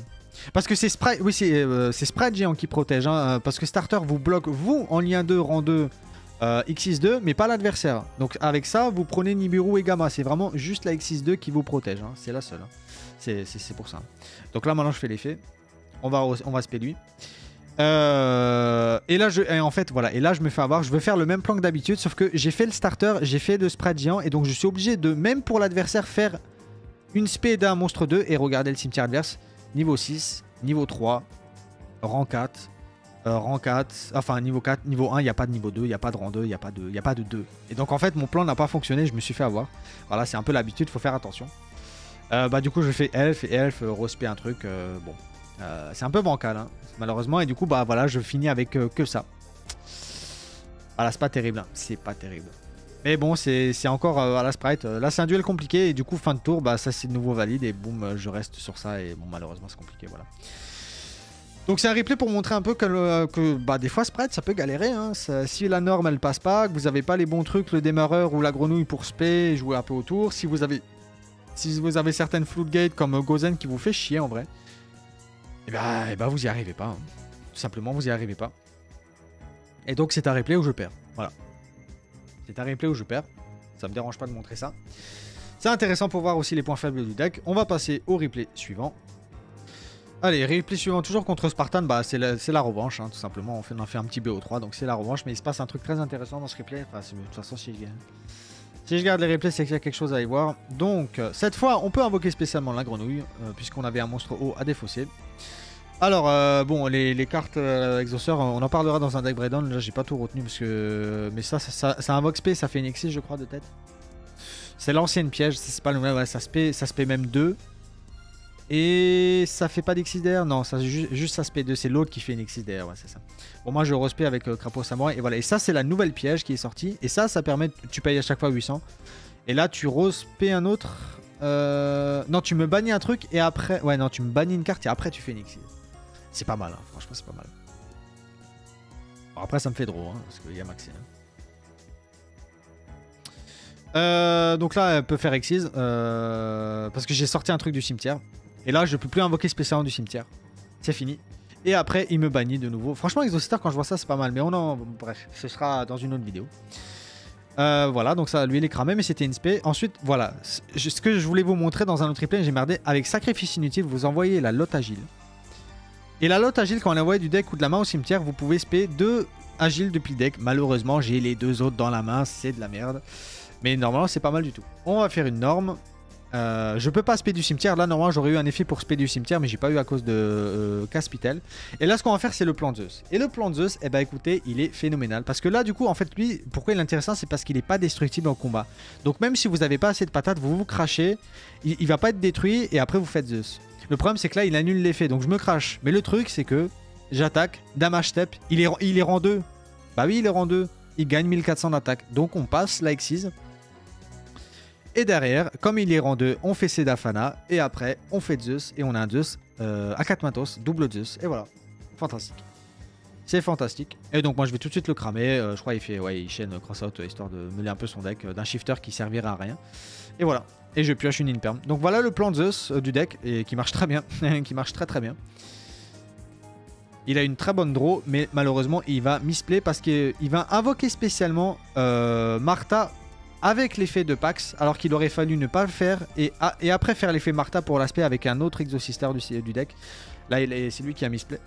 Parce que c'est Sprite. Oui, c'est euh, Sprite géant qui protège. hein, parce que Starter vous bloque, vous, en lien 2, rang 2, euh, X62, mais pas l'adversaire. Donc avec ça, vous prenez Nibiru et Gamma. C'est vraiment juste la X62 qui vous protège. hein, C'est la seule. hein. C'est pour ça. Donc là, maintenant, je fais l'effet. On va, on va spé lui. Euh, et là, je, et en fait, voilà. Et là, je me fais avoir. Je veux faire le même plan que d'habitude, sauf que j'ai fait le starter, j'ai fait le spread géant, et donc je suis obligé de, même pour l'adversaire, faire une spé d'un monstre 2 et regarder le cimetière adverse. Niveau 6, niveau 3, rang 4, euh, rang 4, enfin niveau 4, niveau 1, il n'y a pas de niveau 2, il n'y a pas de rang 2, il n'y a, pas de- a pas de 2. Et donc en fait, mon plan n'a pas fonctionné, je me suis fait avoir. Voilà, c'est un peu l'habitude, faut faire attention. Euh, bah du coup, je fais elf et elf, euh, respect un truc, bon. Euh, c'est un peu bancal, hein, malheureusement, et du coup, bah voilà, je finis avec euh, que ça. Voilà, c'est pas terrible, hein, c'est pas terrible. Mais bon, c'est encore euh, à la sprite. Là, c'est un duel compliqué, et du coup, fin de tour, bah ça c'est de nouveau valide, et boum, je reste sur ça, et bon, malheureusement, c'est compliqué, voilà. Donc c'est un replay pour montrer un peu que, le- que bah, des fois Sprite ça peut galérer. hein. Si la norme elle passe pas, que vous avez pas les bons trucs, le démarreur ou la grenouille pour spé jouer un peu autour, si vous avez si vous avez certaines floodgates comme Gozen qui vous fait chier en vrai, et bah, eh ben, vous y arrivez pas. hein. Tout simplement vous y arrivez pas. Et donc c'est un replay où je perds. Voilà. C'est un replay où je perds. Ça me dérange pas de montrer ça. C'est intéressant pour voir aussi les points faibles du deck. On va passer au replay suivant. Allez, replay suivant, toujours contre Spartan, bah c'est la, revanche, hein, tout simplement. On, fait, a fait un petit BO3, donc c'est la revanche. Mais il se passe un truc très intéressant dans ce replay. Enfin, de toute façon, si si je garde les replays, c'est qu'il y a quelque chose à y voir. Donc, euh, cette fois, on peut invoquer spécialement la grenouille, euh, puisqu'on avait un monstre haut à défausser. Alors, euh, bon, les, cartes euh, exauceurs, on en parlera dans un deck breakdown. Là, j'ai pas tout retenu, parce que. Mais ça, ça, invoque spé, ça fait une exis, je crois, de tête. C'est l'ancienne piège, c'est pas le même, ouais, ça se ça se même 2. Et ça fait pas d'exidaire Non, ça, ju- juste se paie 2, c'est l'autre qui fait une exidaire, ouais, c'est ça. Bon, moi je respect avec euh, Crapaud Samouraï, et voilà. Et ça, c'est la nouvelle piège qui est sortie. Et ça, ça permet, tu payes à chaque fois 800. Et là, tu respect un autre. euh, Non, tu me bannis un truc, et après. Ouais, non, tu me bannis une carte, et après, tu fais une exide. C'est pas mal, hein, franchement, c'est pas mal. Bon, après, ça me fait drôle, hein, parce qu'il y a Maxi. hein. Euh, donc là, elle peut faire Exise. euh, parce que j'ai sorti un truc du cimetière. Et là, je peux plus invoquer spécialement du cimetière. C'est fini. Et après, il me bannit de nouveau. Franchement, Exostar, quand je vois ça, c'est pas mal. Mais on en. Bref, ce sera dans une autre vidéo. Euh, voilà, donc ça, lui, il est cramé, mais c'était une spé. Ensuite, voilà. Ce que je voulais vous montrer dans un autre replay, j'ai merdé. Avec Sacrifice Inutile, vous envoyez la lotte agile. Et la lotte agile, quand on l'envoie du deck ou de la main au cimetière, vous pouvez spé deux agiles depuis le deck. Malheureusement, j'ai les deux autres dans la main, c'est de la merde. Mais normalement, c'est pas mal du tout. On va faire une norme. Euh, je peux pas spé du cimetière. Là, normalement, j'aurais eu un effet pour spé du cimetière, mais j'ai pas eu à cause de euh, Caspitel. Et là, ce qu'on va faire, c'est le plan de Zeus. Et le plan de Zeus, eh ben, écoutez, il est phénoménal. Parce que là, du coup, en fait, lui, pourquoi il est intéressant, c'est parce qu'il est pas destructible en combat. Donc, même si vous n'avez pas assez de patates, vous vous crachez, il, va pas être détruit et après, vous faites Zeus. Le problème, c'est que là, il annule l'effet. Donc, je me crache. Mais le truc, c'est que j'attaque, damage step, il est, il est rang 2. Bah oui, il est rang 2. Il gagne 1400 d'attaque. Donc, on passe la Xyz. Et derrière, comme il est rang 2, on fait Sedafana. Et après, on fait Zeus. Et on a un Zeus euh, à 4 matos, double Zeus. Et voilà. Fantastique. C'est fantastique. Et donc moi je vais tout de suite le cramer. Euh, je crois qu'il fait ouais, il chaîne cross-out euh, histoire de mêler un peu son deck d'un shifter qui servira à rien. Et voilà. Et je pioche une Inperm. Donc voilà le plan Zeus du deck et qui marche très bien. (laughs) qui marche très très bien. Il a une très bonne draw, mais malheureusement il va misplay parce qu'il va invoquer spécialement Martha avec l'effet de Pax, alors qu'il aurait fallu ne pas le faire, et, après faire l'effet Martha pour l'aspect avec un autre Exosister du, deck. Là, c'est lui qui a misplay.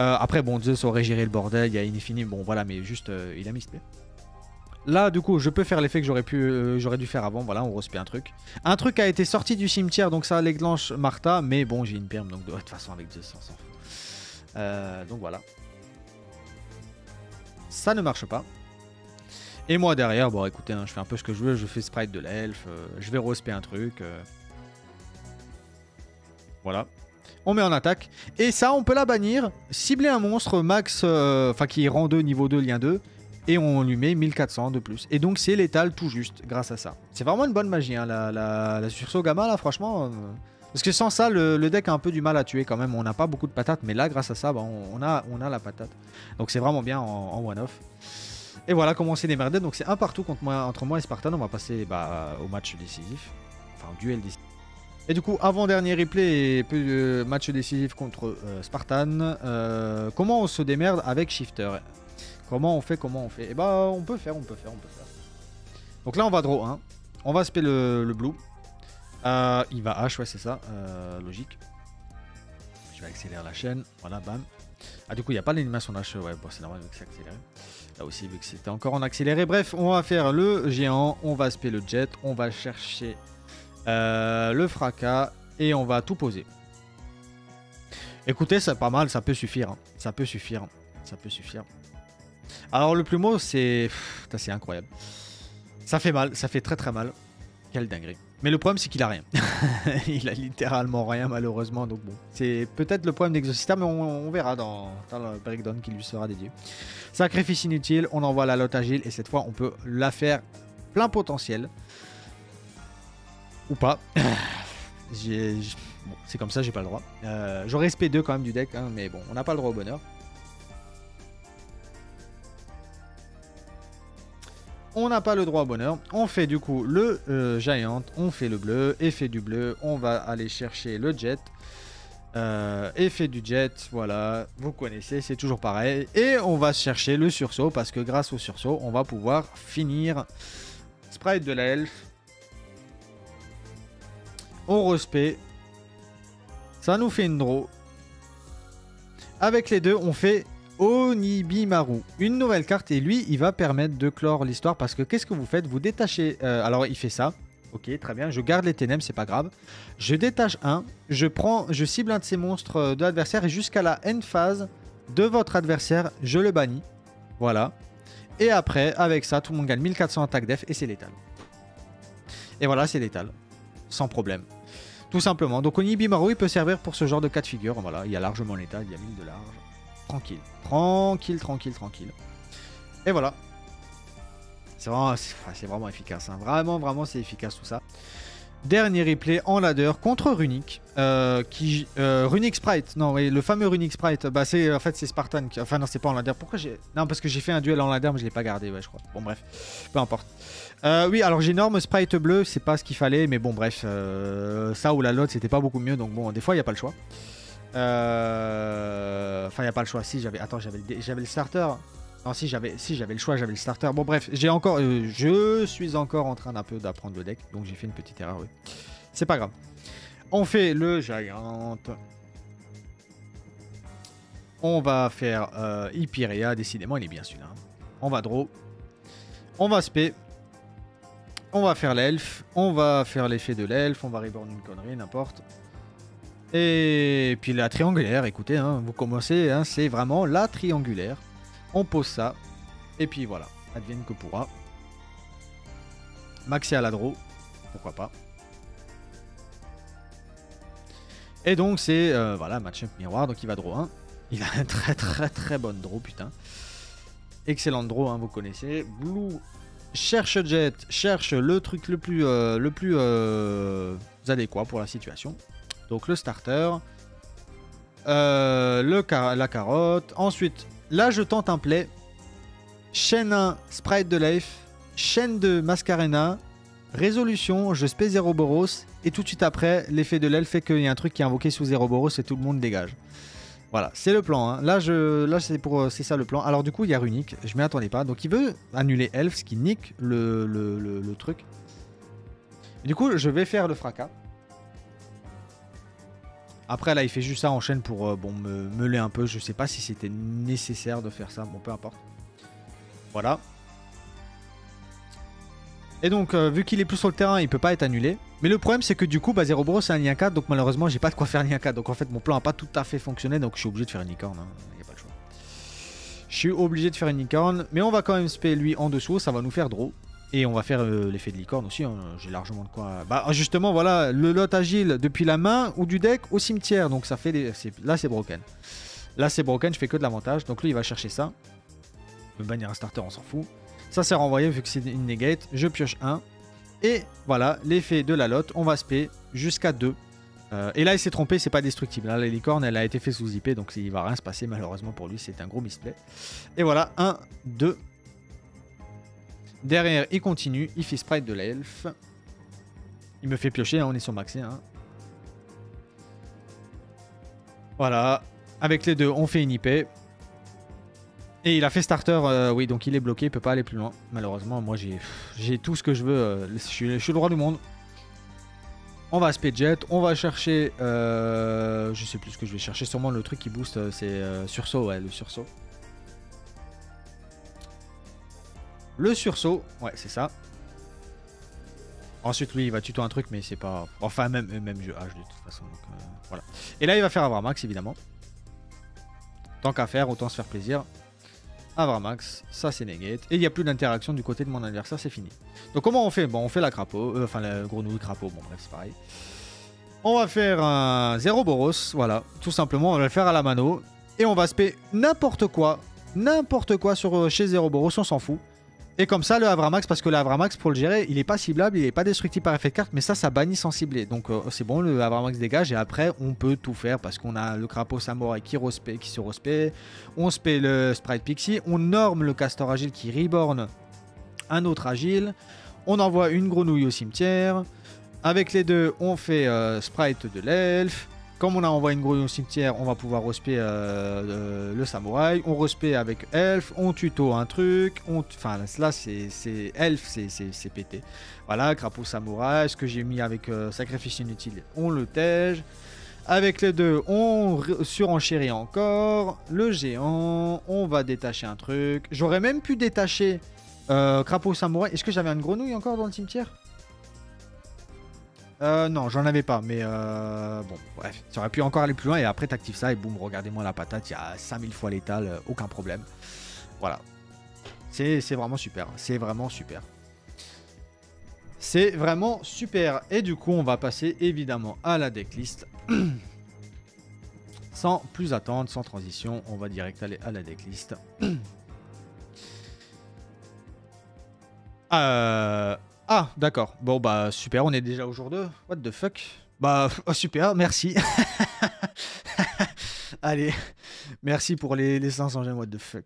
Euh, après, bon, Zeus aurait géré le bordel, il y a Infinity, bon voilà, mais juste, euh, il a misplay. Là, du coup, je peux faire l'effet que j'aurais pu, euh, j'aurais dû faire avant. Voilà, on respect un truc. Un truc a été sorti du cimetière, donc ça déclenche Martha, mais bon, j'ai une perme, donc de toute façon, avec Zeus, on s'en fout. donc voilà. Ça ne marche pas. Et moi derrière, bon écoutez, hein, je fais un peu ce que je veux, je fais sprite de l'elfe, euh, je vais respect un truc. Euh. Voilà. On met en attaque. Et ça, on peut la bannir, cibler un monstre max, euh, enfin qui rend 2, niveau 2, lien 2, et on lui met 1400 de plus. Et donc c'est létal tout juste grâce à ça. C'est vraiment une bonne magie, hein, la, la, sursaut gamma là, franchement. Parce que sans ça, le, deck a un peu du mal à tuer quand même. On n'a pas beaucoup de patates, mais là, grâce à ça, bah, on, a, on a la patate. Donc c'est vraiment bien en one-off. Et voilà comment on s'est démerdé. Donc c'est un partout contre moi, entre moi et Spartan. On va passer bah, au match décisif. Enfin, au duel décisif. Et du coup, avant-dernier replay et euh, match décisif contre euh, Spartan. Euh, comment on se démerde avec Shifter? Comment on fait Comment on fait? Et eh bah, on peut faire, on peut faire, on peut faire. Donc là, on va draw 1. On va spé le, le blue. il va H, ouais, c'est ça. logique. Je vais accélérer la chaîne. Voilà, bam. Ah, du coup, il n'y a pas l'animation d'H. Ouais, bon, c'est normal que c'est accéléré. Là aussi, vu que c'était encore en accéléré. Bref, on va faire le géant, on va spé le jet, on va chercher euh, le fracas et on va tout poser. Écoutez, c'est pas mal, ça peut suffire. Hein. Ça peut suffire. Ça peut suffire. Alors, le plumeau, c'est... C'est incroyable. Ça fait mal, ça fait très très mal. Quelle dinguerie. Mais le problème, c'est qu'il a rien. (laughs) il a littéralement rien, malheureusement. Donc bon, c'est peut-être le problème d'Exosystem, mais on, verra dans, le breakdown qui lui sera dédié. Sacrifice inutile, on envoie la lotte agile, et cette fois, on peut la faire plein potentiel. Ou pas. (laughs) c'est comme ça, j'ai pas le droit. Euh, J'aurais SP2 quand même du deck, hein, mais bon, on n'a pas le droit au bonheur. On n'a pas le droit au bonheur. On fait du coup le euh, Giant, on fait le bleu, effet du bleu, on va aller chercher le jet. Euh, effet du jet, voilà, vous connaissez, c'est toujours pareil. Et on va chercher le sursaut parce que grâce au sursaut, on va pouvoir finir sprite de la. On respect. Ça nous fait une draw. Avec les deux, on fait Onibimaru. Une nouvelle carte et lui, il va permettre de clore l'histoire parce que qu'est-ce que vous faites? Vous détachez... Euh, alors, il fait ça. Ok, très bien. Je garde les ténèbres, c'est pas grave. Je détache un. Je prends, je cible un de ces monstres euh, de l'adversaire et jusqu'à la end phase de votre adversaire, je le bannis. Voilà. Et après, avec ça, tout le monde gagne 1400 attaques def et c'est létal. Et voilà, c'est létal. Sans problème. Tout simplement. Donc Onibimaru, il peut servir pour ce genre de cas de figure. Voilà, il y a largement létal, il y a 1000 de large. Tranquille. Tranquille, tranquille, tranquille. Et voilà. C'est vraiment, efficace. Hein. Vraiment, vraiment, c'est efficace tout ça. Dernier replay en ladder contre Runic. Euh, qui, euh, Runic Sprite. Non, oui, le fameux Runic Sprite. Bah, c'est, en fait, c'est Spartan. Enfin, non, c'est pas en ladder. Pourquoi j'ai. Non, parce que j'ai fait un duel en ladder, mais je l'ai pas gardé, ouais, je crois. Bon, bref. Peu importe. Euh, oui, alors j'ai énorme Sprite bleu. C'est pas ce qu'il fallait, mais bon, bref. ça ou la lot, c'était pas beaucoup mieux. Donc, bon, des fois, il n'y a pas le choix. Euh, enfin, il n'y a pas le choix. Si, j'avais. Attends, j'avais le... j'avais le starter. Non, si j'avais si j'avais le choix, j'avais le starter. Bon, bref, j'ai encore. Euh, je suis encore en train d'un peu d'apprendre le deck. Donc, j'ai fait une petite erreur, oui. C'est pas grave. On fait le Giant. On va faire euh, Décidément, il est bien celui-là. On va draw. On va spé. On va faire l'elfe. On va faire l'effet de l'elfe. On va reborn une connerie, n'importe. Et puis la triangulaire, écoutez, hein, vous commencez, hein, c'est vraiment la triangulaire. On pose ça. Et puis voilà, advienne que pourra. Maxi à la draw, pourquoi pas. Et donc c'est, euh, voilà, match-up miroir, donc il va draw 1. Il a un très très très bonne draw, putain. Excellente draw, hein, vous connaissez. Blue cherche Jet, cherche le truc le plus, euh, le plus euh, adéquat pour la situation. Donc le starter, euh, la carotte. Ensuite, là je tente un play. Chaîne 1, Sprite de Life. Chaîne 2, Mascarena. Résolution, je spé 0 Boros. Et tout de suite après, l'effet de l'aile fait qu'il y a un truc qui est invoqué sous 0 Boros et tout le monde dégage. Voilà, c'est le plan. Hein. Là, je, là c'est pour, c'est ça le plan. Alors du coup, il y a Runic. Je m'y attendais pas. Donc il veut annuler Elf, ce qui nique le truc. Du coup, je vais faire le fracas. Après, là, il fait juste ça en chaîne pour euh, bon, me meuler un peu. Je sais pas si c'était nécessaire de faire ça. Bon, peu importe. Voilà. Et donc, euh, vu qu'il est plus sur le terrain, il peut pas être annulé. Mais le problème, c'est que du coup, bah, Zero Bro, c'est un 4. Donc, malheureusement, j'ai pas de quoi faire 4. Donc, en fait, mon plan a pas tout à fait fonctionné. Donc, je suis obligé de faire une licorne. Hein. A pas choix. Je suis obligé de faire une licorne. Mais on va quand même spé lui en dessous. Ça va nous faire draw. Et on va faire euh, l'effet de licorne aussi, hein. j'ai largement de quoi... Bah justement, voilà, le lot agile depuis la main ou du deck au cimetière. Donc ça fait des... Là c'est broken. Là c'est broken, je fais que de l'avantage. Donc lui il va chercher ça. Me bannir un starter, on s'en fout. Ça c'est renvoyé vu que c'est une negate. Je pioche 1. Et voilà, l'effet de la lotte, on va spé jusqu'à 2. Euh, et là il s'est trompé, c'est pas destructible. La licorne elle a été fait sous IP, donc il va rien se passer malheureusement pour lui, c'est un gros misplay. Et voilà, 1, 2, Derrière, il continue. Il fait sprite de l'elfe. Il me fait piocher, hein, on est sur maxé. Hein. Voilà. Avec les deux, on fait une IP. Et il a fait starter, euh, oui, donc il est bloqué, il peut pas aller plus loin. Malheureusement, moi j'ai tout ce que je veux. Euh, je, suis, le roi du monde. On va speed jet, on va chercher, euh, je sais plus ce que je vais chercher, sûrement le truc qui booste, c'est sursaut, ouais, le sursaut. Le sursaut, ouais, c'est ça. Ensuite, oui, il va tuto un truc, mais c'est pas... Enfin, même, même jeu H de toute façon. Euh, voilà. Et là, il va faire Avramax, évidemment. Tant qu'à faire, autant se faire plaisir. Avramax, ça c'est negate. Et il n'y a plus d'interaction du côté de mon adversaire, c'est fini. Donc comment on fait? Bon, on fait la crapaud, euh, enfin la grenouille crapaud, bon bref, c'est pareil. On va faire un 0 Boros, voilà, tout simplement, on va le faire à la mano. Et on va spé n'importe quoi, n'importe quoi sur, euh, chez 0 Boros, on s'en fout. Et comme ça, le Avramax, parce que le Avramax, pour le gérer, il est pas ciblable, il est pas destructible par effet de carte, mais ça, ça bannit sans cibler. Donc euh, c'est bon, le Avramax dégage, et après, on peut tout faire, parce qu'on a le crapaud samouraï qui, qui se respect, on spé le Sprite Pixie, on norme le Castor Agile qui reborn un autre Agile, on envoie une grenouille au cimetière, avec les deux, on fait euh, Sprite de l'elfe, comme on a envoyé une grenouille au cimetière, on va pouvoir respect euh, euh, le samouraï. On respect avec elf, on tuto un truc. Enfin là c'est elf, c'est pété. Voilà, crapaud samouraï, ce que j'ai mis avec euh, sacrifice inutile, on le tège. Avec les deux, on surenchérit encore. Le géant, on va détacher un truc. J'aurais même pu détacher crapaud samouraï. Est-ce que j'avais une grenouille encore dans le cimetière? Euh, non, j'en avais pas, mais euh, bon, bref, ça aurait pu encore aller plus loin et après t'actives ça et boum, regardez-moi la patate, il y a 5000 fois létal, euh, aucun problème. Voilà. C'est vraiment super, c'est vraiment super. C'est vraiment super. Et du coup, on va passer évidemment à la decklist. (clears throat) sans plus attendre, sans transition, on va direct aller à la decklist. (clears throat) euh, ah, d'accord. Bon, bah, super, on est déjà au jour 2. What the fuck? Bah, oh, super, merci. (laughs) Allez, merci pour les, les 500 gemmes, what the fuck.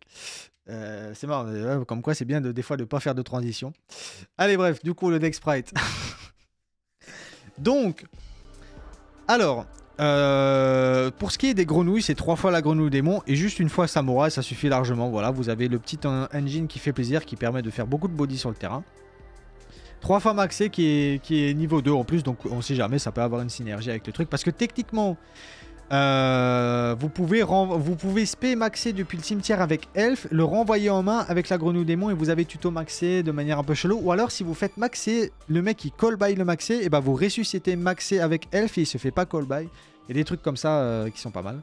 Euh, c'est marrant, comme quoi c'est bien de, des fois de pas faire de transition. Allez, bref, du coup, le deck sprite. (laughs) Donc, alors, euh, pour ce qui est des grenouilles, c'est trois fois la grenouille démon et juste une fois samouraï, ça suffit largement. Voilà, vous avez le petit engine qui fait plaisir, qui permet de faire beaucoup de body sur le terrain. 3 fois maxé qui est, niveau 2 en plus, donc on sait jamais, ça peut avoir une synergie avec le truc. Parce que techniquement, Euh, vous, pouvez vous spé maxer depuis le cimetière avec Elf, le renvoyer en main avec la grenouille démon et vous avez tuto maxé de manière un peu chelou. Ou alors si vous faites maxer, le mec qui call by le maxé, et bah vous ressuscitez maxé avec Elf et il se fait pas call by. A des trucs comme ça euh, qui sont pas mal.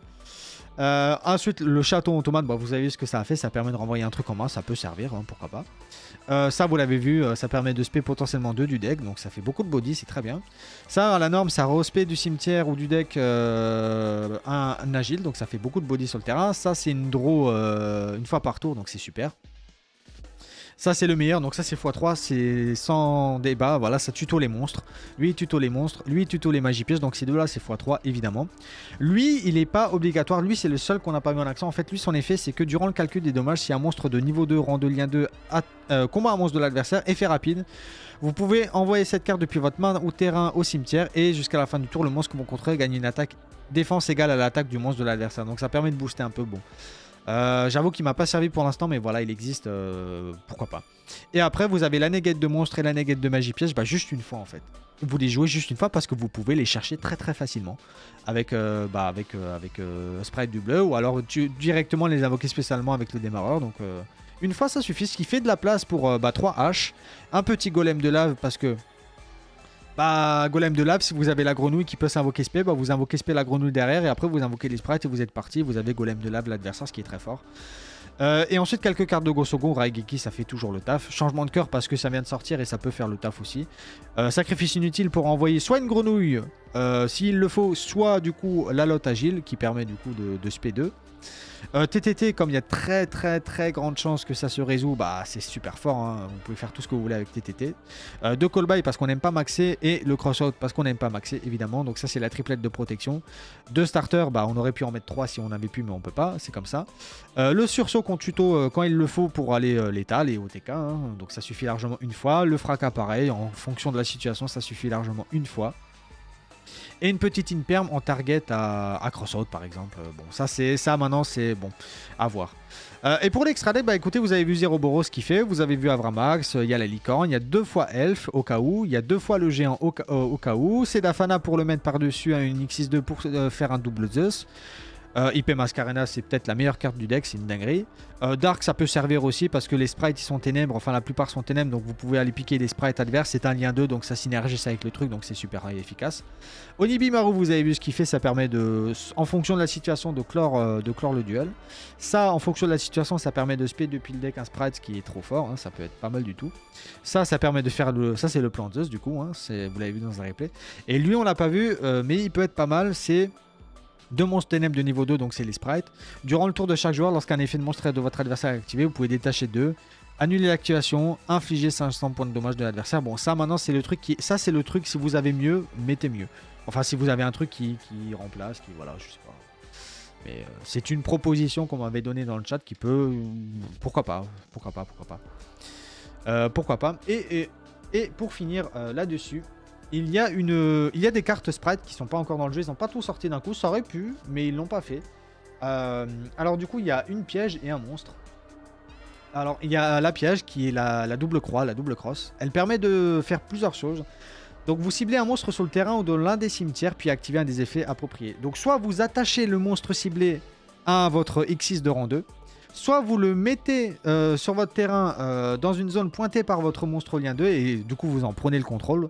Euh, ensuite, le château automate, vous avez vu ce que ça a fait. Ça permet de renvoyer un truc en main. Ça peut servir, hein, pourquoi pas. Euh, ça, vous l'avez vu, ça permet de spé potentiellement 2 du deck. Donc ça fait beaucoup de body, c'est très bien. Ça, à la norme, ça respect du cimetière ou du deck un, un, agile. Donc ça fait beaucoup de body sur le terrain. Ça, c'est une draw une fois par tour. Donc c'est super. Ça, c'est le meilleur. Donc ça, c'est x3. C'est sans débat. Voilà, ça tuto les monstres. Lui, tuto les monstres. Lui, tuto les magies pièges. Donc ces deux-là, c'est x3, évidemment. Lui, il n'est pas obligatoire. Lui, c'est le seul qu'on n'a pas mis en accent. En fait, lui, son effet, c'est que durant le calcul des dommages, si un monstre de niveau 2, rang 2, lien 2, euh, combat un monstre de l'adversaire, effet rapide. Vous pouvez envoyer cette carte depuis votre main au terrain au cimetière et jusqu'à la fin du tour, le monstre que vous contrôlez gagne une attaque défense égale à l'attaque du monstre de l'adversaire. Donc ça permet de booster un peu. Bon, euh, j'avoue qu'il m'a pas servi pour l'instant, mais voilà, il existe, euh, pourquoi pas. Et après, vous avez la néguette de monstre et la néguette de magie piège, bah, juste une fois en fait. Vous les jouez juste une fois parce que vous pouvez les chercher très très facilement avec, euh, bah, avec, avec Sprite du bleu ou alors directement les invoquer spécialement avec le démarreur. Donc une fois ça suffit, ce qui fait de la place pour bah, 3 H, un petit golem de lave parce que bah, Golem de lave, si vous avez la grenouille qui peut s'invoquer spé, bah, vous invoquez spé la grenouille derrière et après vous invoquez les sprites et vous êtes parti. Vous avez Golem de lave, l'adversaire, ce qui est très fort. Euh, et ensuite, quelques cartes de Gosogon, Raigeki, ça fait toujours le taf. Changement de cœur parce que ça vient de sortir et ça peut faire le taf aussi. Euh, sacrifice inutile pour envoyer soit une grenouille, euh, s'il le faut, soit du coup la lotte agile qui permet du coup de, de SP2. Euh, TTT, comme il y a très très très grande chance que ça se résout, bah c'est super fort. Hein. Vous pouvez faire tout ce que vous voulez avec TTT. Euh, deux callbys parce qu'on n'aime pas maxer et le crossout parce qu'on n'aime pas maxer évidemment. Donc ça c'est la triplette de protection. Deux starters, bah on aurait pu en mettre trois si on avait pu, mais on peut pas. C'est comme ça. Euh, le sursaut qu'on tuto euh, quand il le faut pour aller euh, l'état, les OTK. Hein. Donc ça suffit largement une fois. Le fracas pareil. En fonction de la situation, ça suffit largement une fois. Et une petite in-perm en target à, à par exemple. Bon, ça c'est ça maintenant c'est bon à voir. Euh, et pour l'extra deck, bah écoutez, vous avez vu Zéroboros qui fait, vous avez vu Avramax, il y a la licorne, il y a deux fois Elf au cas où, il y a deux fois le géant au, cas où, c'est Dafana pour le mettre par-dessus à une X6-2 pour euh, faire un double Zeus. Euh, IP Mascarena, c'est peut-être la meilleure carte du deck, c'est une dinguerie. Euh, Dark, ça peut servir aussi parce que les sprites ils sont ténèbres, enfin la plupart sont ténèbres, donc vous pouvez aller piquer des sprites adverses. C'est un lien 2, donc ça synergise avec le truc, donc c'est super efficace. Onibimaru, vous avez vu ce qu'il fait, ça permet de, en fonction de la situation, de clore, euh, de clore le duel. Ça, en fonction de la situation, ça permet de spé depuis le deck un sprite, qui est trop fort, hein, ça peut être pas mal du tout. Ça, ça permet de faire le. Ça, c'est le plan Zeus du coup, hein, vous l'avez vu dans un replay. Et lui, on l'a pas vu, mais il peut être pas mal, c'est deux monstres ténèbres de niveau 2, donc c'est les sprites. Durant le tour de chaque joueur, lorsqu'un effet de monstre de votre adversaire est activé, vous pouvez détacher deux, annuler l'activation, infliger 500 points de dommage de l'adversaire. Bon, ça maintenant, c'est le truc qui. Ça, c'est le truc, si vous avez mieux, mettez mieux. Enfin, si vous avez un truc qui, remplace, qui. Voilà, je sais pas. Mais euh, c'est une proposition qu'on m'avait donnée dans le chat qui peut. Pourquoi pas Pourquoi pas Pourquoi pas euh, Pourquoi pas et, et, pour finir euh, là-dessus, il y, a une, il y a des cartes sprite qui sont pas encore dans le jeu. Ils n'ont pas tout sorti d'un coup. Ça aurait pu, mais ils l'ont pas fait. Euh, alors du coup, il y a une piège et un monstre. Alors, il y a la piège qui est la, double croix, la double crosse. Elle permet de faire plusieurs choses. Donc, vous ciblez un monstre sur le terrain ou dans l'un des cimetières, puis activez un des effets appropriés. Donc, soit vous attachez le monstre ciblé à votre X6 de rang 2, soit vous le mettez euh, sur votre terrain euh, dans une zone pointée par votre monstre lien 2, et du coup, vous en prenez le contrôle.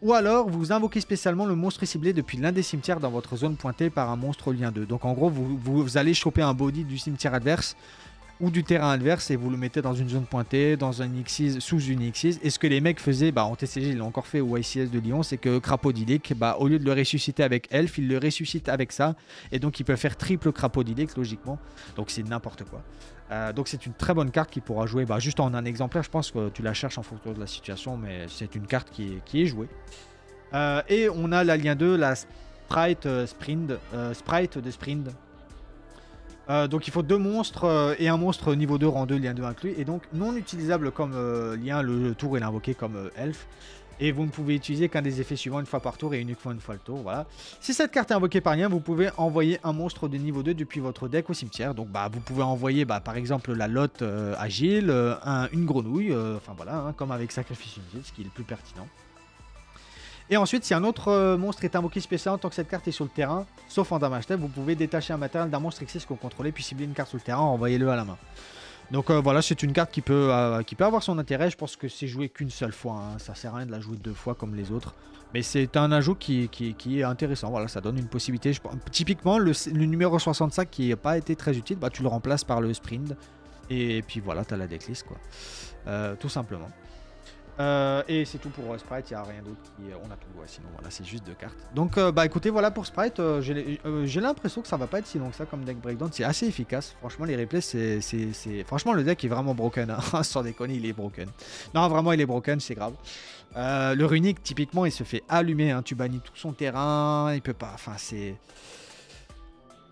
Ou alors, vous invoquez spécialement le monstre ciblé depuis l'un des cimetières dans votre zone pointée par un monstre lien 2. Donc en gros, vous, allez choper un body du cimetière adverse ou du terrain adverse et vous le mettez dans une zone pointée, dans un X6, sous une X6. Et ce que les mecs faisaient, bah, en TCG, ils l'ont encore fait au ICS de Lyon, c'est que Crapodilic, bah, au lieu de le ressusciter avec Elf, ils le ressuscitent avec ça. Et donc, ils peuvent faire triple Crapodilic, logiquement. Donc, c'est n'importe quoi. Euh, donc, c'est une très bonne carte qui pourra jouer bah, juste en un exemplaire. Je pense que tu la cherches en fonction de la situation, mais c'est une carte qui est, jouée. Euh, et on a la lien 2, la Sprite, euh, Sprint, Sprite de Sprint donc il faut deux monstres euh, et un monstre niveau 2 rang 2 lien 2 inclus et donc non utilisable comme euh, lien le, tour est invoqué comme elf et vous ne pouvez utiliser qu'un des effets suivants une fois par tour et uniquement une fois le tour voilà. Si cette carte est invoquée par lien vous pouvez envoyer un monstre de niveau 2 depuis votre deck au cimetière. Donc bah vous pouvez envoyer bah, par exemple la lotte agile une grenouille enfin voilà hein, comme avec sacrifice inutile ce qui est le plus pertinent Et ensuite, si un autre monstre est invoqué spécialement tant que cette carte est sur le terrain, sauf en damage step, vous pouvez détacher un matériel d'un monstre XS que vous contrôlez, puis cibler une carte sur le terrain, envoyez-le à la main. Donc voilà, c'est une carte qui peut, qui peut avoir son intérêt. Je pense que c'est joué qu'une seule fois. Hein. Ça sert à rien de la jouer deux fois comme les autres. Mais c'est un ajout qui, est intéressant. Voilà, ça donne une possibilité. typiquement, le, numéro 65 qui n'a pas été très utile, bah, tu le remplaces par le sprint. Et, puis voilà, tu la decklist. Euh, tout simplement. Euh, et c'est tout pour euh, Sprite, il n'y a rien d'autre. on a tout, sinon voilà, c'est juste deux cartes. Donc bah écoutez, voilà pour Sprite, j'ai l'impression que ça va pas être si long que ça comme deck breakdown. C'est assez efficace. Franchement, les replays, c'est. Franchement, le deck est vraiment broken. Hein. (laughs) Sans déconner, il est broken. Non, vraiment, il est broken, c'est grave. Euh, le runique, typiquement, il se fait allumer. Hein. Tu bannis tout son terrain. Il peut pas. Enfin, c'est.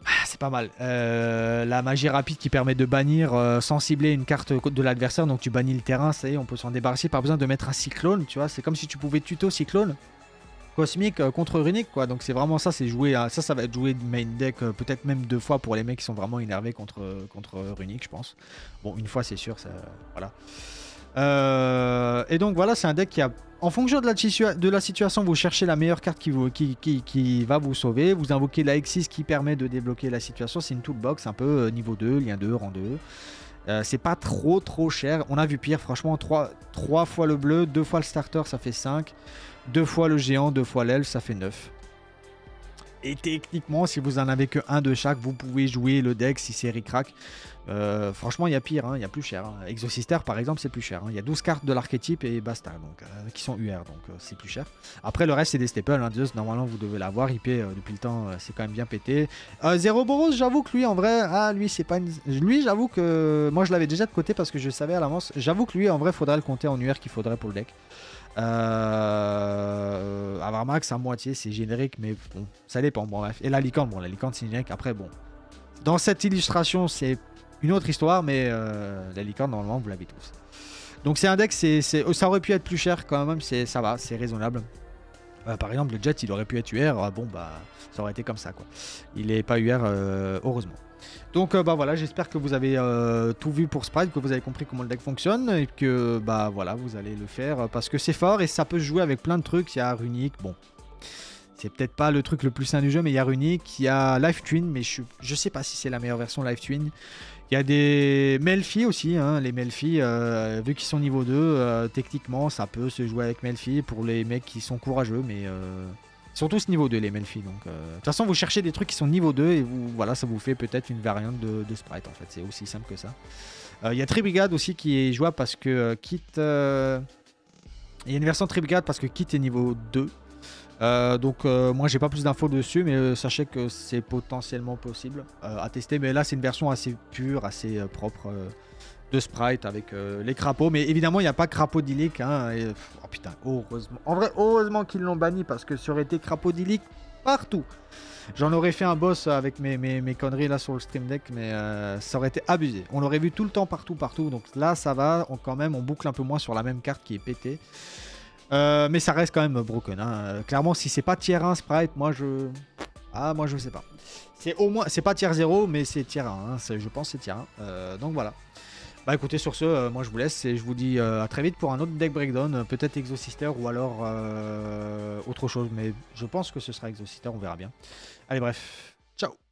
Ah, c'est pas mal. Euh, la magie rapide qui permet de bannir euh, sans cibler une carte de l'adversaire. Donc tu bannis le terrain, ça y est, on peut s'en débarrasser. Pas besoin de mettre un cyclone, tu vois. C'est comme si tu pouvais tuto cyclone cosmique contre runique, quoi. Donc c'est vraiment ça, c'est. Ça, ça va être joué main deck, peut-être même deux fois pour les mecs qui sont vraiment énervés contre, contre runique, je pense. Bon, une fois, c'est sûr, ça. Voilà. Euh, et donc voilà, c'est un deck qui a, en fonction de la, situation, vous cherchez la meilleure carte qui, va vous sauver. Vous invoquez la X6 qui permet de débloquer la situation. C'est une toolbox un peu euh, niveau 2, lien 2, rang 2. Euh, c'est pas trop trop cher. On a vu pire, franchement, 3, 3 fois le bleu, 2 fois le starter, ça fait 5. 2 fois le géant, 2 fois l'elfe, ça fait 9. Et techniquement, si vous en avez que un de chaque, vous pouvez jouer le deck si c'est ricrac. Euh, franchement, il y a pire, hein, il y a plus cher. Hein. Exosister, par exemple, c'est plus cher. Hein. Il y a 12 cartes de l'archétype et basta, donc, euh, qui sont UR, donc euh, c'est plus cher. Après, le reste, c'est des staples. Normalement, vous devez l'avoir. IP, depuis le temps, c'est quand même bien pété. Zero Boros, j'avoue que lui, en vrai, ah, lui, c'est pas Lui, j'avoue que moi, je l'avais déjà de côté parce que je savais à l'avance. J'avoue que lui, en vrai, faudrait le compter en UR qu'il faudrait pour le deck. Euh, avoir max à moitié, c'est générique, mais bon, ça dépend. Bon, bref. Et la licorne, bon, la licorne, c'est générique. Après, bon. Dans cette illustration, c'est une autre histoire, mais euh, la licorne, normalement, vous l'avez tous. Donc c'est un deck, c'est, ça aurait pu être plus cher quand même, c'est, ça va, c'est raisonnable. Euh, par exemple, le jet, il aurait pu être UR, ah, bon bah, ça aurait été comme ça quoi. Il est pas UR, euh, heureusement. Donc bah voilà, j'espère que vous avez tout vu pour Sprite, que vous avez compris comment le deck fonctionne et que bah voilà, vous allez le faire parce que c'est fort et ça peut se jouer avec plein de trucs. Il y a Runic, bon, c'est peut-être pas le truc le plus sain du jeu, mais il y a Runic, il y a Life Twin, mais je, je sais pas si c'est la meilleure version Life Twin. Il y a des Melfi aussi, hein, les Melfi, euh, vu qu'ils sont niveau 2, euh, techniquement ça peut se jouer avec Melfi pour les mecs qui sont courageux, mais euh, ils sont tous niveau 2 les Melfi. Donc, de toute façon, vous cherchez des trucs qui sont niveau 2 et vous, voilà, ça vous fait peut-être une variante de, sprite en fait, c'est aussi simple que ça. Il y a Tribrigade aussi qui est jouable parce que Kit. Il y a une version Tribrigade parce que Kit est niveau 2. Euh, donc euh, moi j'ai pas plus d'infos dessus mais euh, sachez que c'est potentiellement possible à tester mais là c'est une version assez pure assez propre de sprite avec les crapauds mais évidemment il n'y a pas crapaudylique hein, oh putain heureusement en vrai heureusement qu'ils l'ont banni parce que ça aurait été crapaudylique partout j'en aurais fait un boss avec mes, mes, conneries là sur le stream deck mais ça aurait été abusé on l'aurait vu tout le temps partout partout donc là ça va quand même on boucle un peu moins sur la même carte qui est pétée euh, mais ça reste quand même broken. Hein. Clairement, si c'est pas tier 1 sprite, moi je. Ah, moi je sais pas. C'est au moins. C'est pas tier 0, mais c'est tier 1. Hein. Je pense c'est tier 1. Euh, donc voilà. Bah écoutez, sur ce, euh, moi je vous laisse et je vous dis à très vite pour un autre deck breakdown. Peut-être Exosister ou alors autre chose. Mais je pense que ce sera Exosister, on verra bien. Allez, bref. Ciao